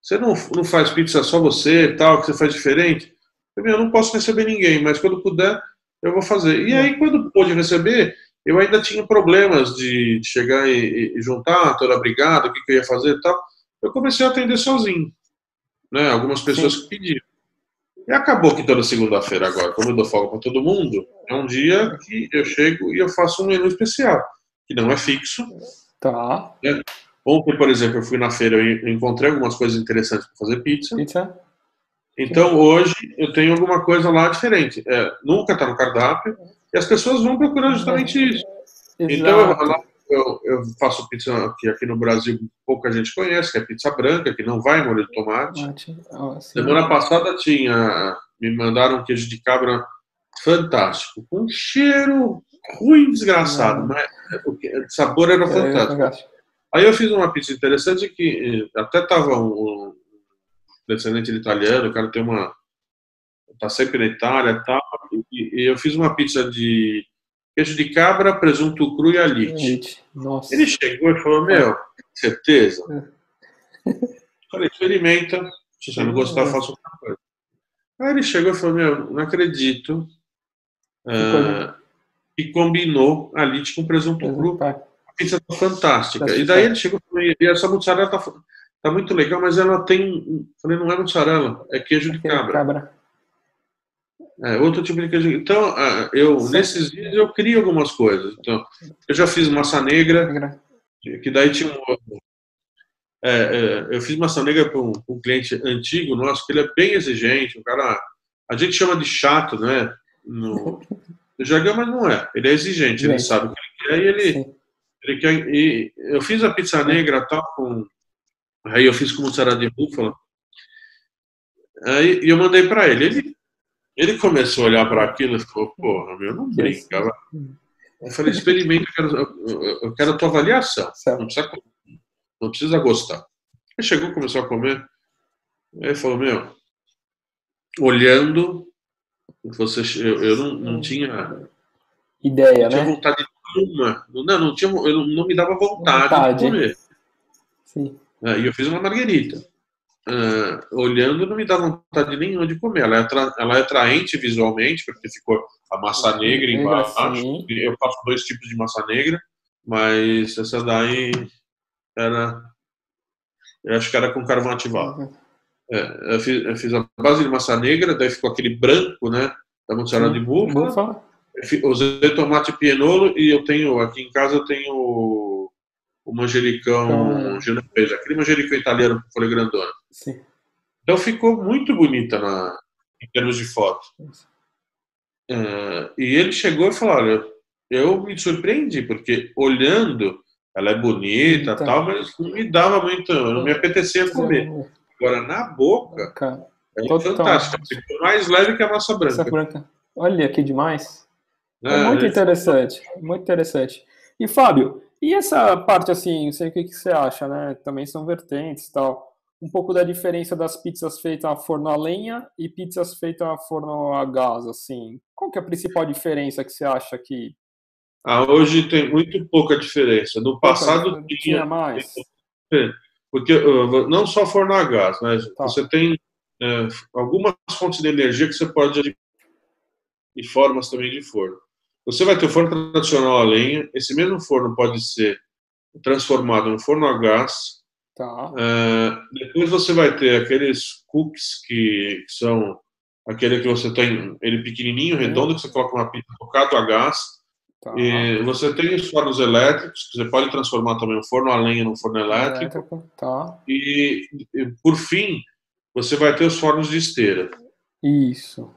você não, não faz pizza só você tal, que você faz diferente? Eu, "Meu, eu não posso receber ninguém, mas quando puder, eu vou fazer. E aí, quando pôde receber, eu ainda tinha problemas de, chegar e, e juntar toda a brigada, o que, que eu ia fazer e tal. eu comecei a atender sozinho. Né? Algumas pessoas Sim. que pediram. E acabou que toda segunda-feira agora, como eu dou folga para todo mundo, é um dia que eu chego e eu faço um menu especial, que não é fixo. Tá. Ontem, por exemplo, eu fui na feira e encontrei algumas coisas interessantes para fazer pizza. Pizza? Então, hoje, eu tenho alguma coisa lá diferente. É, nunca está no cardápio, e as pessoas vão procurando justamente isso. Então, eu, Exato. lá, eu, eu faço pizza que aqui no Brasil pouca gente conhece, que é pizza branca, que não vai molho de tomate. Mate. Ah, sim. Semana passada tinha, me mandaram um queijo de cabra fantástico, com um cheiro ruim, desgraçado, mas o que- o sabor era É, fantástico. Aí eu fiz uma pizza interessante que eh, até tava um, um descendente de italiano, o cara tem uma tá sempre na Itália e tal, e, e eu fiz uma pizza de queijo de cabra, presunto cru e alite. Nossa. Ele chegou e falou: Meu, certeza? Falei: Experimenta. Se você não gostar, faça outra coisa. Aí ele chegou e falou: Meu, não acredito. ah, e combinou alite com presunto cru. Tá. A pizza tá fantástica. Tá E daí ele chegou e falou: E essa mussarela tá, tá muito legal, mas ela tem. Falei: Não é mussarela, é queijo de cabra. Cabra. É, outro tipo de queijo. Então, ah, eu, nesses dias, eu crio algumas coisas. Então, eu já fiz massa negra. que daí tinha um. é, é, eu fiz maçã negra para um, um cliente antigo nosso, que ele é bem exigente, um cara. A gente chama de chato, né? No, no jargão, mas não é. Ele é exigente, ele sabe o que ele quer e ele, ele quer. E eu fiz a pizza negra tal, com. Aí eu fiz com mussarela de búfala. Aí e eu mandei para ele. ele. Ele começou a olhar para aquilo e falou: Porra, meu, não brinca. vai." Eu falei: Experimenta, eu quero, eu- eu quero a tua avaliação. Não precisa, não precisa gostar. Ele chegou, começou a comer. Aí ele falou, meu, olhando, você, eu, eu não, não tinha, Ideia, não tinha né? vontade nenhuma. Não, não, tinha, eu não, não me dava vontade, Vontade. de comer. Sim. Ah, E eu fiz uma marguerita. Ah, olhando, não me dá vontade nenhuma de comer. Ela é, ela é atraente visualmente, porque ficou a massa negra Negra, embaixo. sim. Eu faço dois tipos de massa negra, mas essa daí era. Eu acho que era com carvão ativado. É, eu, fiz, eu fiz a base de massa negra, daí ficou aquele branco, né? Da mussarela de búfala. Fi- Usei tomate pienolo e eu tenho, aqui em casa eu tenho o, manjericão Hum. genovese, aquele manjericão italiano com folha grandona. Sim. Então ficou muito bonita na, em termos de foto. É, e ele chegou e falou: Olha, eu me surpreendi, porque olhando, ela é bonita Bonita. tal, mas não me dava muito, não me apetecia comer. Agora, na boca, Cara, é fantástica. Ficou mais leve que a massa branca. branca. Olha que demais. É muito interessante, muito interessante. E Fábio, e essa parte assim, não sei o que, que você acha, né? Também são vertentes e tal. Um pouco da diferença das pizzas feitas a forno a lenha e pizzas feitas a forno a gás, assim. Qual que é a principal diferença que você acha que Ah, hoje tem muito pouca diferença. No passado tinha tinha, mais? porque uh, não só forno a gás, mas Tá. você tem uh, algumas fontes de energia que você pode adquirir e formas também de forno. Você vai ter o forno tradicional a lenha, esse mesmo forno pode ser transformado em forno a gás. Tá. Uh, depois você vai ter aqueles cookies que são aquele que você tem ele pequenininho, redondo, que você coloca uma pizza tocado a gás. Tá. E você tem os fornos elétricos, que você pode transformar também um forno a lenha num forno elétrico. Elétrico, Tá. E, e, por fim, você vai ter os fornos de esteira. Isso.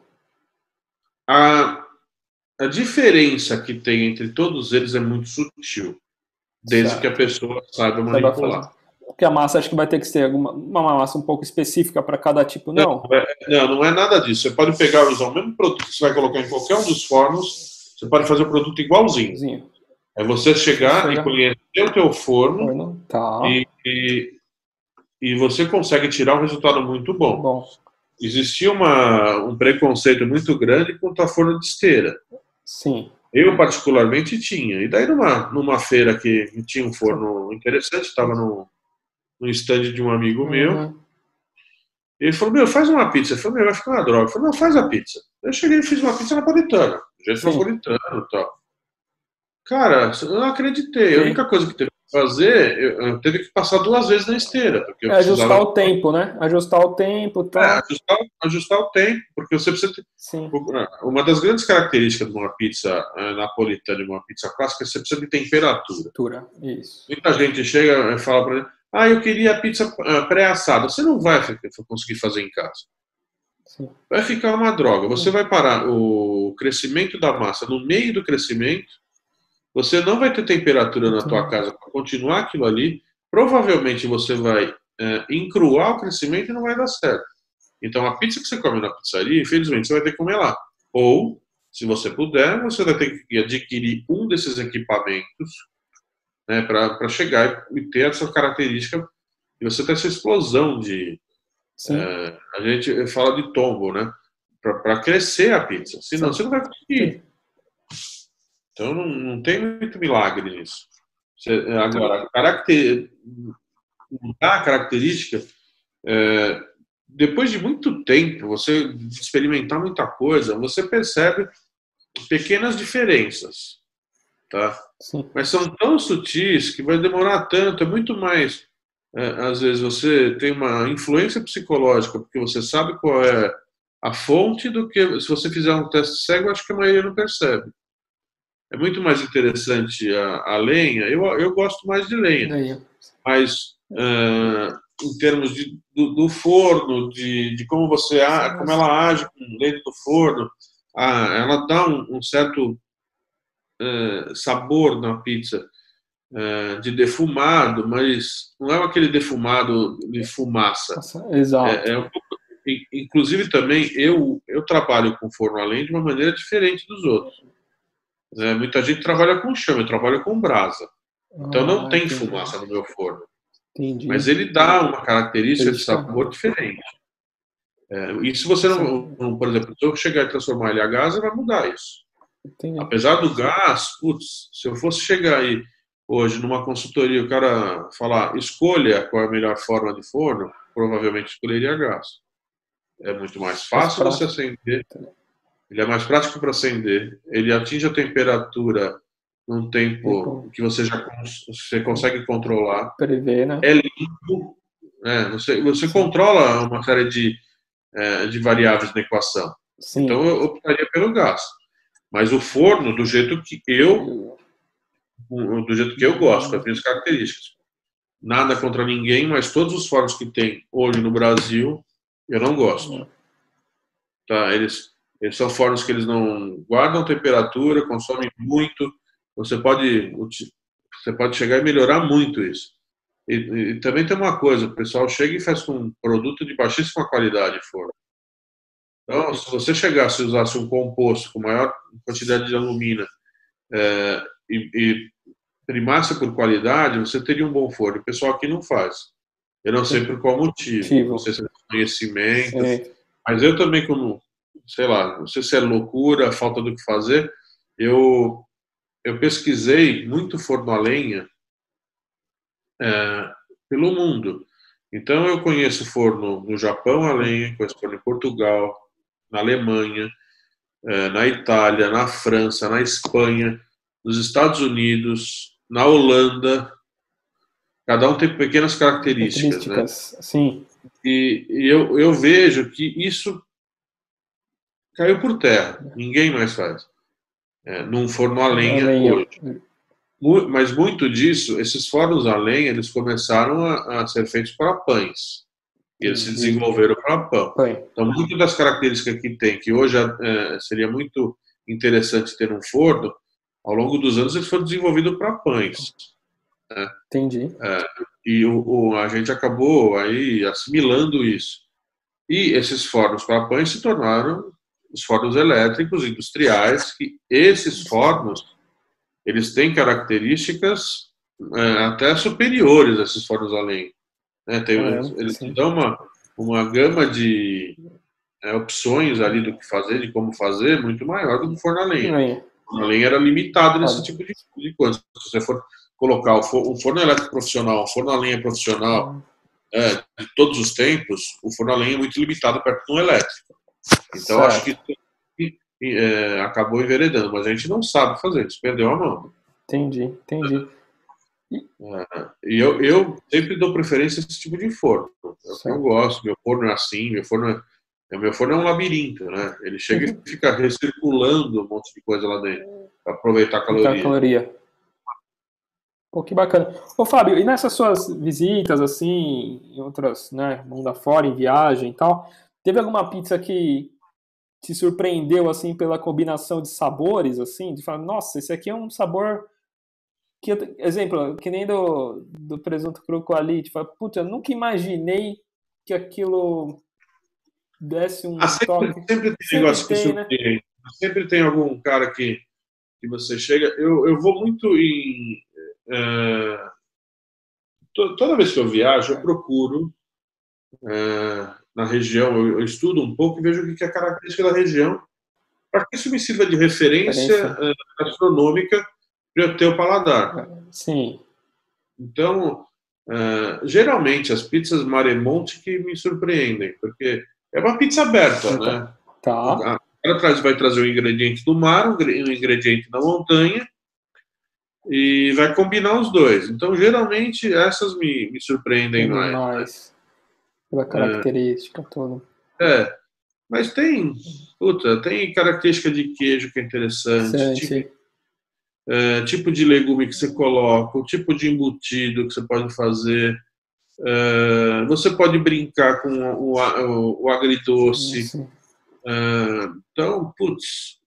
A, a diferença que tem entre todos eles é muito sutil, desde Certo. que a pessoa saiba manipular. Porque a massa acho que vai ter que ser alguma, uma massa um pouco específica para cada tipo, não? Não, não é nada disso. Você pode pegar e usar o mesmo produto que você vai colocar em qualquer um dos fornos, você pode fazer o produto igualzinho. É você chegar Chega. e conhecer o teu forno Forno. Tá. e, e, e você consegue tirar um resultado muito bom. Bom. Existia uma, um preconceito muito grande quanto a forno de esteira. Sim. Eu, particularmente, tinha. E daí, numa, numa feira que tinha um forno interessante, estava no, no stand de um amigo meu, Uhum. ele falou, meu, faz uma pizza. Eu falei, meu, vai ficar uma droga. Eu falei, não, faz a pizza. Eu cheguei e fiz uma pizza napolitana, do jeito Sim. napolitano e tal. Cara, eu não acreditei. A Sim. única coisa que teve fazer, eu, eu teve que passar duas vezes na esteira. Porque É ajustar precisava- o tempo, né? Ajustar o tempo, É, tá? ajustar, ajustar o tempo, porque você precisa ter, Sim. uma das grandes características de uma pizza eh, napolitana, de uma pizza clássica, é que você precisa de temperatura. Temperatura, Isso. Muita gente chega e fala para ele, ah, eu queria a pizza ah, pré-assada. Você não vai conseguir fazer em casa. Sim. Vai ficar uma droga. Você vai parar o crescimento da massa no meio do crescimento. Você não vai ter temperatura na tua casa para continuar aquilo ali. Provavelmente você vai eh, encruar o crescimento e não vai dar certo. Então, a pizza que você come na pizzaria, infelizmente, você vai ter que comer lá. Ou, se você puder, você vai ter que adquirir um desses equipamentos né, para chegar e ter essa característica e você ter essa explosão de. Eh, a gente fala de tombo, né? Para crescer a pizza. Senão Sim. você não vai conseguir. Então não, não tem muito milagre nisso. Agora, caracter, mudar a característica, é, depois de muito tempo, você experimentar muita coisa, você percebe pequenas diferenças. Tá? Sim. mas são tão sutis que vai demorar tanto. É muito mais. é, às vezes você tem uma influência psicológica, porque você sabe qual é a fonte, do que se você fizer um teste cego, acho que a maioria não percebe. É muito mais interessante a, a lenha. Eu, eu gosto mais de lenha, Daí. mas ah, em termos de, do, do forno, de, de como você a- como ela age dentro do forno, ah, ela dá um, um certo eh, sabor na pizza de defumado, mas não é aquele defumado de fumaça. Exato. É, é um pouco- inclusive também eu eu trabalho com forno a lenha de uma maneira diferente dos outros. Né? muita gente trabalha com chama, eu trabalho com brasa. Então não Ah, tem entendi. fumaça no meu forno. Entendi. Mas ele dá uma característica de Característica. sabor diferente. É, e se você não, não, por exemplo, se eu chegar e transformar ele a gás, vai mudar isso. Entendi. Apesar do gás, putz, se eu fosse chegar aí hoje numa consultoria, o cara falar, escolha qual é a melhor forma de forno, provavelmente escolheria gás. É muito mais fácil Mais você acender. Ele é mais prático para acender. Ele atinge a temperatura num tempo que você já cons- você consegue controlar Prever, né? é limpo, né? você, você controla uma série de, eh, de variáveis na equação. Sim. Então eu optaria pelo gás. Mas o forno, do jeito que eu, do jeito que eu gosto, com as minhas características. Nada contra ninguém, mas todos os fornos que tem hoje no Brasil, eu não gosto. Tá? Eles, eles são fornos que eles não guardam temperatura, consomem muito. Você pode, você pode chegar e melhorar muito isso. E, e também tem uma coisa, o pessoal chega e faz com um produto de baixíssima qualidade forno. Então, se você chegasse e usasse um composto com maior quantidade de alumina é, e, e primasse por qualidade, você teria um bom forno. O pessoal aqui não faz. Eu não sei por qual motivo. Não sei se é conhecimento. Mas eu também, como, sei lá, não sei se é loucura, falta do que fazer, eu, eu pesquisei muito forno a lenha é, pelo mundo. Então, eu conheço forno no Japão a lenha, conheço forno em Portugal, na Alemanha, eh, na Itália, na França, na Espanha, nos Estados Unidos, na Holanda. Cada um tem pequenas características, né? Características. Sim. E, e eu, eu vejo que isso caiu por terra. Ninguém mais faz. É, num forno a lenha, hoje. Mu- Mas muito disso, esses fornos a lenha, eles começaram a, a ser feitos para pães. E eles se Entendi. desenvolveram para pão. Então, muito das características que tem, que hoje eh, seria muito interessante ter um forno, ao longo dos anos eles foram desenvolvidos para pães. entendi. E o, o- a gente acabou aí assimilando isso. E esses fornos para pães se tornaram os fornos elétricos industriais, que esses fornos eles têm características eh, até superiores a esses fornos a lenha. né? Tem- Caramba, eles sim. dão uma, uma gama de eh, opções ali do que fazer, de como fazer, muito maior do que o forno a lenha. O forno a lenha era limitado nesse tipo de, de coisa. Se você for colocar o for- forno elétrico profissional, um forno a lenha profissional, é, de todos os tempos, o forno a lenha é muito limitado perto do elétrico. Então, Certo. acho que é, acabou enveredando, mas a gente não sabe fazer isso, perdeu a mão. Entendi, entendi. Uh, e eu, eu sempre dou preferência a esse tipo de forno. É que eu gosto. Meu forno é assim, meu forno é, é meu forno é um labirinto, né? Ele chega uhum. e fica recirculando um monte de coisa lá dentro para aproveitar a caloria. caloria. Pô, que bacana. Ô, Fábio, e nessas suas visitas, assim, em outras, né, mundo afora, em viagem e tal, teve alguma pizza que te surpreendeu, assim, pela combinação de sabores, assim, de falar, nossa, esse aqui é um sabor que, eu, exemplo, que nem do, do presunto cru com ali, tipo, putz, eu nunca imaginei que aquilo desse um ah, sempre, toque. Sempre tem negócio que né? surpreende. Né? Sempre tem algum cara que, que você chega. Eu, eu vou muito em. É, toda vez que eu viajo, eu procuro é, na região, eu, eu, estudo um pouco e vejo o que é característica da região, para que isso me sirva de referência é, gastronômica para eu ter o paladar. Sim. Então, uh, geralmente as pizzas Maremonte que me surpreendem, porque é uma pizza aberta, né? Tá. Ela traz, vai trazer o ingrediente do mar, um ingrediente da montanha, e vai combinar os dois. Então, geralmente, essas me, me surpreendem mais. mais. Pela característica é. toda. É. Mas tem, puta, tem característica de queijo que é interessante. Sim, tipo, sim é, tipo de legume que você coloca, o tipo de embutido que você pode fazer. É, você pode brincar com o, o, o agridoce. É, então, putz,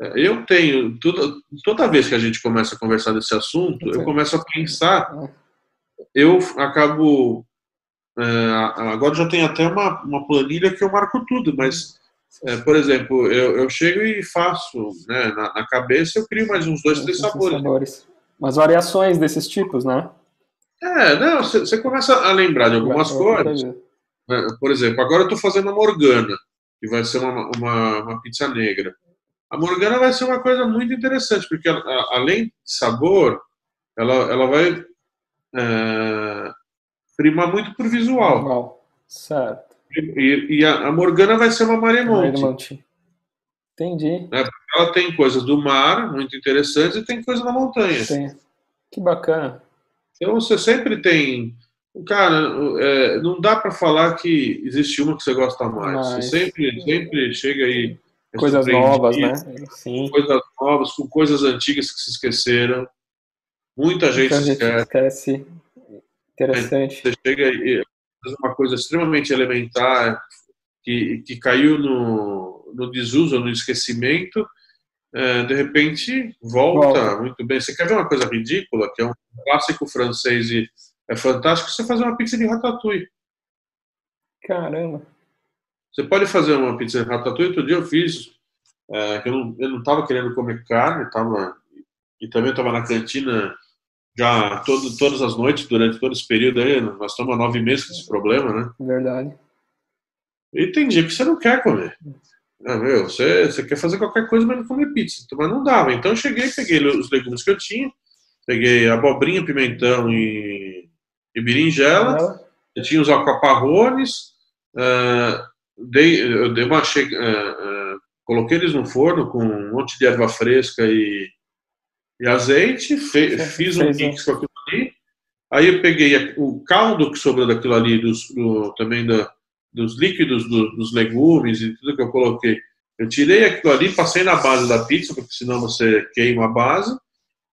é, eu tenho. Toda, toda vez que a gente começa a conversar desse assunto, eu começo a pensar. Eu acabo. É, agora já tem até uma, uma planilha que eu marco tudo, mas é, por exemplo, eu, eu chego e faço, né, na, na, cabeça eu crio mais uns dois, três sabores. sabores. Umas variações desses tipos, né? É, não, você começa a lembrar de algumas coisas. Né, por exemplo, agora eu estou fazendo a Morgana, que vai ser uma, uma, uma, pizza negra. A Morgana vai ser uma coisa muito interessante, porque a, além de sabor, ela, ela vai é, primar muito por visual. Visual, certo. E, e a, Morgana vai ser uma maremonte. Entendi. É, ela tem coisas do mar muito interessantes e tem coisa da montanha. Tem. Que bacana. Então você sempre tem. Cara, é, não dá para falar que existe uma que você gosta mais. Mas... Você sempre, sempre chega aí. Coisas novas, né? Sim. Coisas novas, com coisas antigas que se esqueceram. Muita gente, Muita gente esquece. esquece. Interessante. Você chega e uma coisa extremamente elementar que, que caiu no, no desuso, no esquecimento, é, de repente volta, volta muito bem. Você quer ver uma coisa ridícula, que é um clássico francês e é fantástico, você fazer uma pizza de ratatouille. Caramba! Você pode fazer uma pizza de ratatouille. Outro dia eu fiz, é, eu não estava querendo comer carne, tava, e também estava na cantina já todo, todas as noites, durante todo esse período aí, nós estamos há nove meses com esse problema, né? Verdade. E tem dia que você não quer comer. Ah, meu, você, você quer fazer qualquer coisa, mas não comer pizza. Mas não dava. Então eu cheguei, peguei os legumes que eu tinha, peguei abobrinha, pimentão e, e berinjela, eu tinha os alcaparrones, uh, dei, eu dei uma, uh, uh, coloquei eles no forno com um monte de erva fresca e e azeite, fe, fiz um mix com aquilo ali. Aí eu peguei o caldo que sobrou daquilo ali, dos, do, também da, dos líquidos do, dos legumes e tudo que eu coloquei. Eu tirei aquilo ali, passei na base da pizza, porque senão você queima a base.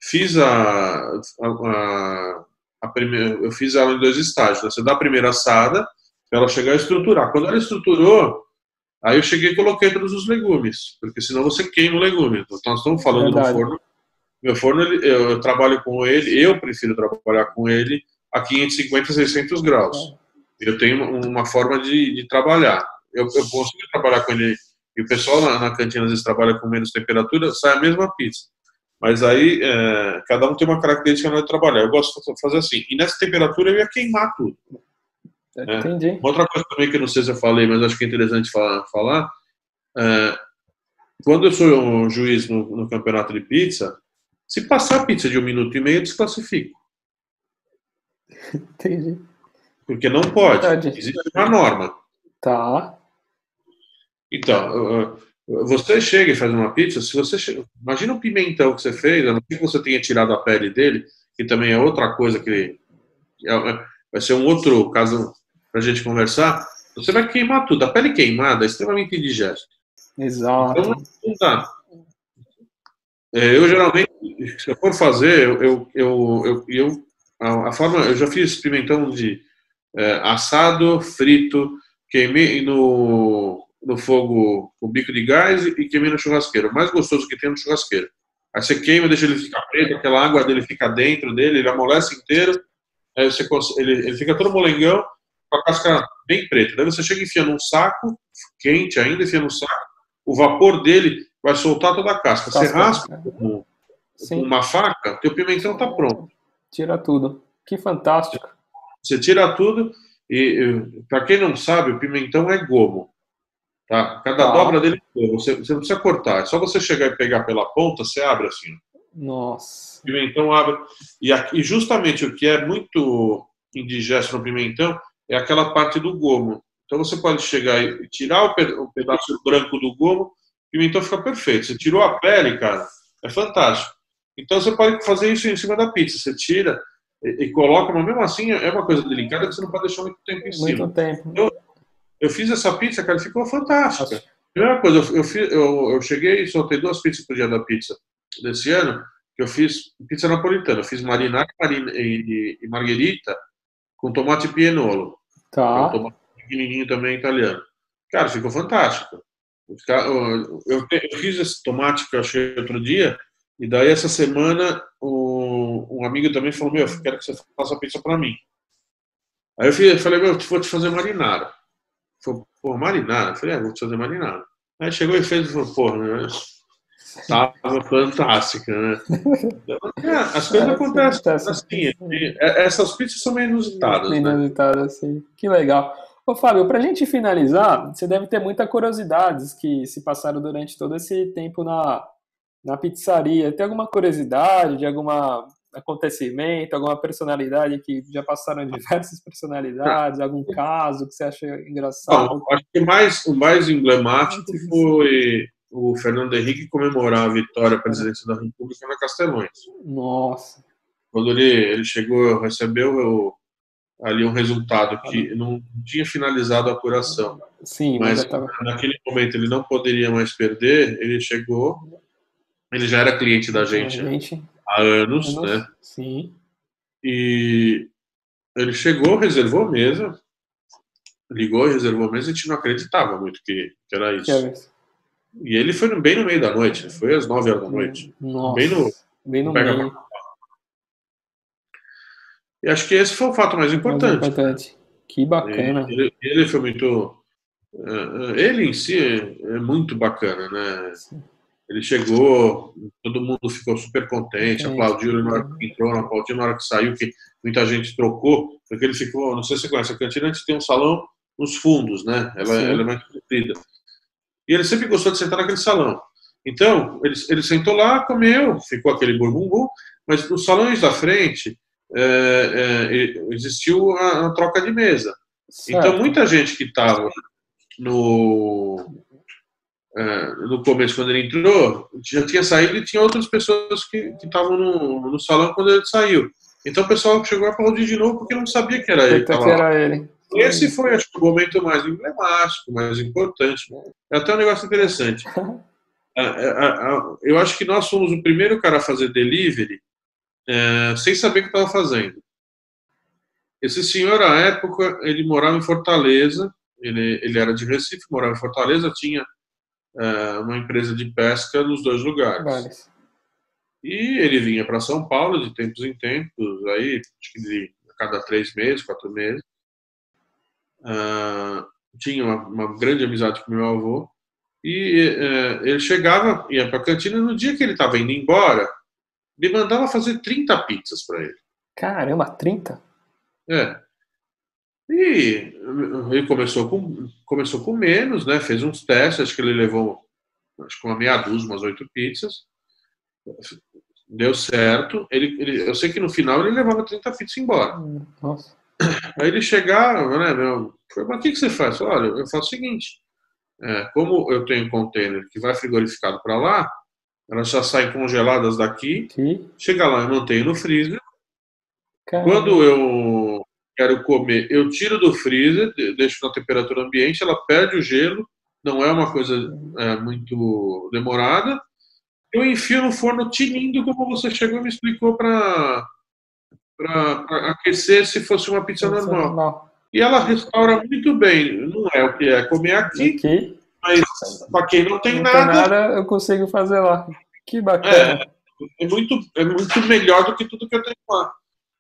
Fiz a, a, a, a primeira, eu fiz ela em dois estágios. Né? Você dá a primeira assada, para ela chegar a estruturar. Quando ela estruturou, aí eu cheguei e coloquei todos os legumes, porque senão você queima o legume. Então, nós estamos falando Verdade. no forno meu forno, eu, eu trabalho com ele, eu prefiro trabalhar com ele a 550, 600 graus. Eu tenho uma forma de, de trabalhar. Eu, eu consigo trabalhar com ele, e o pessoal na, na cantina às vezes trabalha com menos temperatura, sai a mesma pizza. Mas aí, é, cada um tem uma característica de trabalhar. Eu gosto de fazer assim. E nessa temperatura eu ia queimar tudo. É. Entendi. Outra coisa também que eu não sei se eu falei, mas acho que é interessante falar. falar é, quando eu sou um juiz no, no campeonato de pizza, se passar a pizza de um minuto e meio, eu desclassifico. Entendi. Porque não pode. Verdade. Existe uma norma. Tá. Então, você chega e faz uma pizza, se você chega, imagina o pimentão que você fez, a não ser que você tenha tirado a pele dele, que também é outra coisa que é, vai ser um outro caso para a gente conversar. Você vai queimar tudo. A pele queimada é extremamente indigesta. Exato. Então, não dá. É, eu geralmente, se eu for fazer, eu, eu, eu, eu a, forma, eu já fiz pimentão de é, assado, frito, queimei no, no fogo com bico de gás e queimei no churrasqueiro. O mais gostoso que tem no churrasqueiro. Aí você queima, deixa ele ficar preto, aquela água dele fica dentro dele, ele amolece inteiro, aí você, ele, ele fica todo molengão, com a casca bem preta. Daí você chega e enfia num saco, quente ainda, enfia no saco, o vapor dele vai soltar toda a casca. Você raspa com, com uma faca, teu pimentão está pronto. Tira tudo. Que fantástico. Você tira tudo e, para quem não sabe, o pimentão é gomo. Tá? Cada tá. dobra dele é gomo. Você, você, não precisa cortar. É só você chegar e pegar pela ponta, você abre assim. Nossa. O pimentão abre. E, aqui, justamente o que é muito indigesto no pimentão é aquela parte do gomo. Então você pode chegar e tirar o pedaço branco do gomo, pimentão fica perfeito. Você tirou a pele, cara, é fantástico. Então você pode fazer isso em cima da pizza. Você tira e, e coloca, mas mesmo assim é uma coisa delicada que você não pode deixar muito tempo em cima. Muito tempo. Eu, eu fiz essa pizza, cara, ficou fantástica. Nossa. Primeira coisa, eu, eu, eu, eu cheguei e soltei duas pizzas pro dia da pizza desse ano, que eu fiz pizza napolitana. Eu fiz marinara e, e, margherita com tomate pienolo. Tá. Um tomate pequenininho também italiano. Cara, ficou fantástico. Eu, fiz esse tomate que eu achei outro dia, e daí essa semana um, um amigo também falou: Meu, eu quero que você faça pizza para mim. Aí eu falei: Meu, vou te fazer marinara. Falei: Pô, marinara? Eu falei: É, vou te fazer marinara. Aí chegou e fez e falou: Pô, né? Tava fantástica, né? É, as coisas é, acontecem assim. É, essas pizzas são meio inusitadas. Né? Inusitadas, né? sim. Que legal. Ô, Fábio, para a gente finalizar, você deve ter muitas curiosidades que se passaram durante todo esse tempo na, na pizzaria. Tem alguma curiosidade de algum acontecimento, alguma personalidade que já passaram diversas personalidades, algum caso que você acha engraçado? Não, acho que mais, o mais emblemático foi o Fernando Henrique comemorar a vitória à presidência da República na Castelões. Nossa. Quando ele, ele chegou, recebeu ali um resultado que não tinha finalizado a apuração. Sim, mas, mas tava... naquele momento ele não poderia mais perder, ele chegou, ele já era cliente da gente, gente há anos, anos, né? Sim. E ele chegou, reservou a mesa, ligou e reservou a mesa, a gente não acreditava muito que, que era isso. Que isso. E ele foi bem no meio da noite, foi às 9 horas da noite. Nossa, bem no, bem no meio. E acho que esse foi o fato mais importante. Mais importante. Que bacana. Ele, ele, foi muito. Eh, ele em si é, muito bacana, né? Sim. Ele chegou, todo mundo ficou super contente, aplaudiu na hora que entrou, aplaudiu na hora que saiu, que muita gente trocou, porque ele ficou, não sei se você conhece, a cantina antes tem um salão nos fundos, né? Ela, ela é mais comprida. E ele sempre gostou de sentar naquele salão. Então, ele, ele sentou lá, comeu, ficou aquele burbumbum, mas nos salões da frente é, é, existiu a, a, troca de mesa. Certo. Então, muita gente que estava no, é, no começo, quando ele entrou, já tinha saído e tinha outras pessoas que estavam no, no salão quando ele saiu. Então, o pessoal chegou a aplaudir de novo porque não sabia que era ele. Que era ele. Esse foi, acho o momento mais emblemático, mais importante. É até um negócio interessante. Eu acho que nós fomos o primeiro cara a fazer delivery é, sem saber o que estava fazendo. Esse senhor, à época, ele morava em Fortaleza, ele, ele era de Recife, morava em Fortaleza, tinha é, uma empresa de pesca nos dois lugares. Vale. E ele vinha para São Paulo de tempos em tempos, aí, acho que de cada três meses, quatro meses. Uh, tinha uma, uma, grande amizade com meu avô. E uh, ele chegava, ia para a cantina, no dia que ele estava indo embora, me mandava fazer 30 pizzas para ele. Caramba, 30? É. E ele começou com, começou com menos, né? Fez uns testes, acho que ele levou acho que uma meia dúzia, umas oito pizzas. Deu certo. Ele, ele, eu sei que no final ele levava 30 pizzas embora. Nossa. Aí ele chegava, né, meu, mas o que, que você faz? Olha, eu faço o seguinte, é, como eu tenho um container que vai frigorificado para lá, elas já saem congeladas daqui, Sim. chega lá, eu mantenho no freezer, Caramba. Quando eu quero comer, eu tiro do freezer, de- deixo na temperatura ambiente, ela perde o gelo, não é uma coisa é, muito demorada. Eu enfio no forno tinindo, como você chegou e me explicou, para aquecer se fosse uma pizza normal. E ela restaura muito bem. Não é o que é comer aqui, Aqui, para quem não tem não nada, tem nada, eu consigo fazer lá. Que bacana. é muito, é muito melhor do que tudo que eu tenho lá.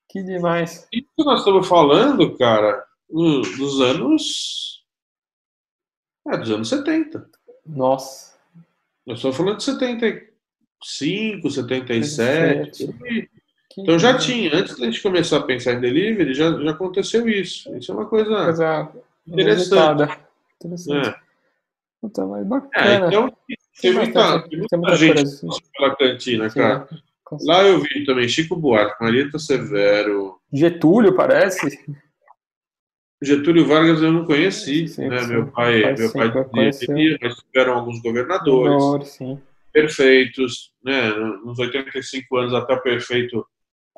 Que demais. Isso que nós estamos falando, cara, dos anos. É, dos anos 70. Nossa. Nós estamos falando de 75, 77. Que Então já tinha, antes da gente começar a pensar em delivery, já, já aconteceu isso. Isso é uma coisa. Coisa Interessante. inusitada. Interessante. É. Puta, mas É, bacana. então tem muita, tem muita muita gente passa pela cantina, Sim, cara. Lá eu vi também Chico Buarque, Marieta Severo, Getúlio, parece. Getúlio Vargas eu não conheci, Sim, né? sim. Meu pai, Faz meu pai dizia, mas tiveram alguns governadores Honor, sim. perfeitos, né? Nos 85 anos até o perfeito,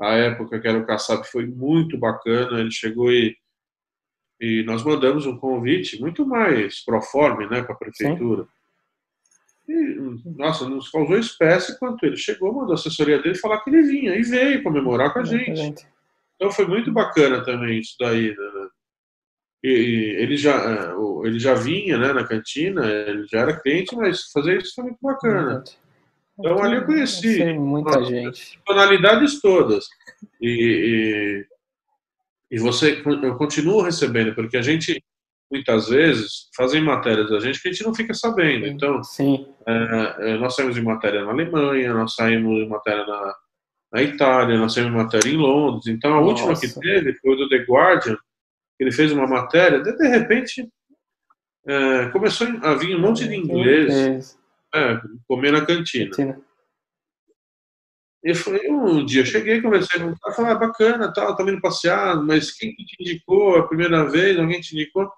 a época que era o Kassab foi muito bacana. Ele chegou e e nós mandamos um convite muito mais proforme, né, para a prefeitura. E, nossa, nos causou espécie quanto ele chegou, mandou a assessoria dele falar que ele vinha e veio comemorar com a gente. Então foi muito bacana também isso daí. Né? E, e ele, já, é, ele já vinha né, na cantina, ele já era cliente, mas fazer isso foi muito bacana. Então, ali eu conheci. Muita gente. Tonalidades todas. E, e, você, eu continuo recebendo, porque a gente, muitas vezes, fazem matérias da gente que a gente não fica sabendo. Então, Sim, é, nós saímos de matéria na Alemanha, nós saímos de matéria na, na Itália, nós saímos de matéria em Londres. Então, a última Nossa. que teve foi do The Guardian, que ele fez uma matéria, de, de repente, é, começou a vir um monte de inglês é, comer na cantina. Sim. E foi um dia eu cheguei, conversei com o cara, falei, ah, bacana, tal, tá vindo passear, mas quem que te indicou a primeira vez? Alguém te indicou? Ele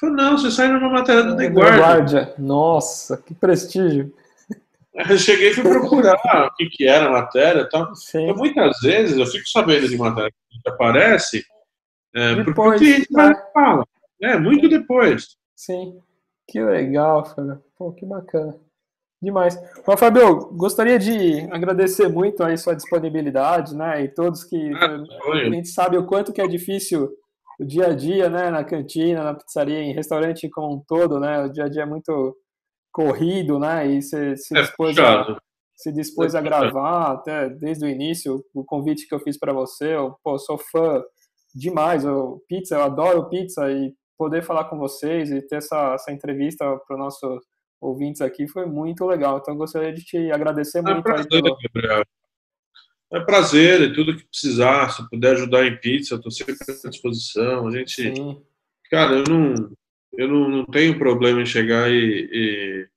falou, não, você saiu numa matéria do The Guardian. Guardian. Nossa, que prestígio. Eu cheguei e fui procurar o que, que era a matéria e tal. Sim. Então, muitas vezes eu fico sabendo de matéria que aparece é, porque o Depois, cliente né? fala. É, muito depois. Sim. Que legal, Fábio. Pô, que bacana. Demais. Mas, Fábio, gostaria de agradecer muito aí sua disponibilidade, né? E todos que. Ah, a gente sabe o quanto que é difícil o dia a dia, né? Na cantina, na pizzaria, em restaurante como um todo, né? O dia a dia é muito corrido, né? E você se É dispôs a, se dispôs a gravar até desde o início o convite que eu fiz para você. Eu pô, sou fã demais. Eu, pizza, eu adoro pizza e poder falar com vocês e ter essa, essa entrevista para os nossos ouvintes aqui foi muito legal. Então eu gostaria de te agradecer É muito prazer, pelo. Gabriel. É prazer, e tudo que precisar, se puder ajudar em pizza, eu estou sempre à disposição. A gente, Sim, cara, eu não, eu não, não tenho problema em chegar e, e,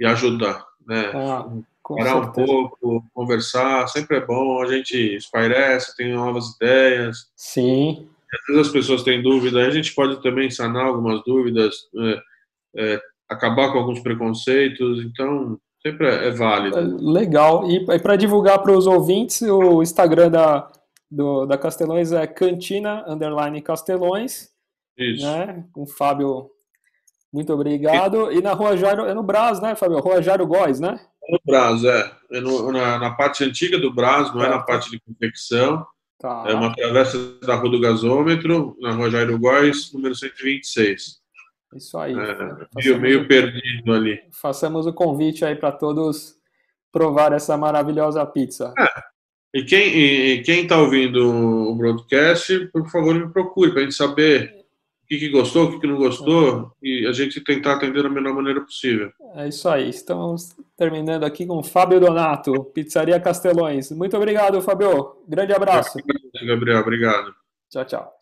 e ajudar, né? ah, Parar um pouco, conversar, sempre é bom, a gente esclarece, tem novas ideias. Sim, Às vezes as pessoas têm dúvida, a gente pode também sanar algumas dúvidas, é, é, acabar com alguns preconceitos, então sempre é, é válido. legal. E, para divulgar para os ouvintes, o Instagram da, do, da Castelões é Cantina Underline Castelões, Isso. né? Com o Fábio. Muito obrigado. E na Rua Jairo, é no Brás, né, Fábio? Rua Jairo Góes, né? No Brás, é. É no- na, na parte antiga do Brás, não é na parte de confecção. Tá. É uma travessa da Rua do Gasômetro, na Rua Jairo Góes, número 126. Isso aí. É, meio, façamos, meio perdido ali. façamos o convite aí para todos provar essa maravilhosa pizza. E quem e quem está ouvindo o broadcast, por favor, me procure para a gente saber o que, que gostou, o que, que não gostou e a gente tentar atender da melhor maneira possível. É isso aí. Estamos terminando aqui com Fábio Donato, Pizzaria Castelões. Muito obrigado, Fábio. Grande abraço. Gabriel, obrigado. Tchau, tchau.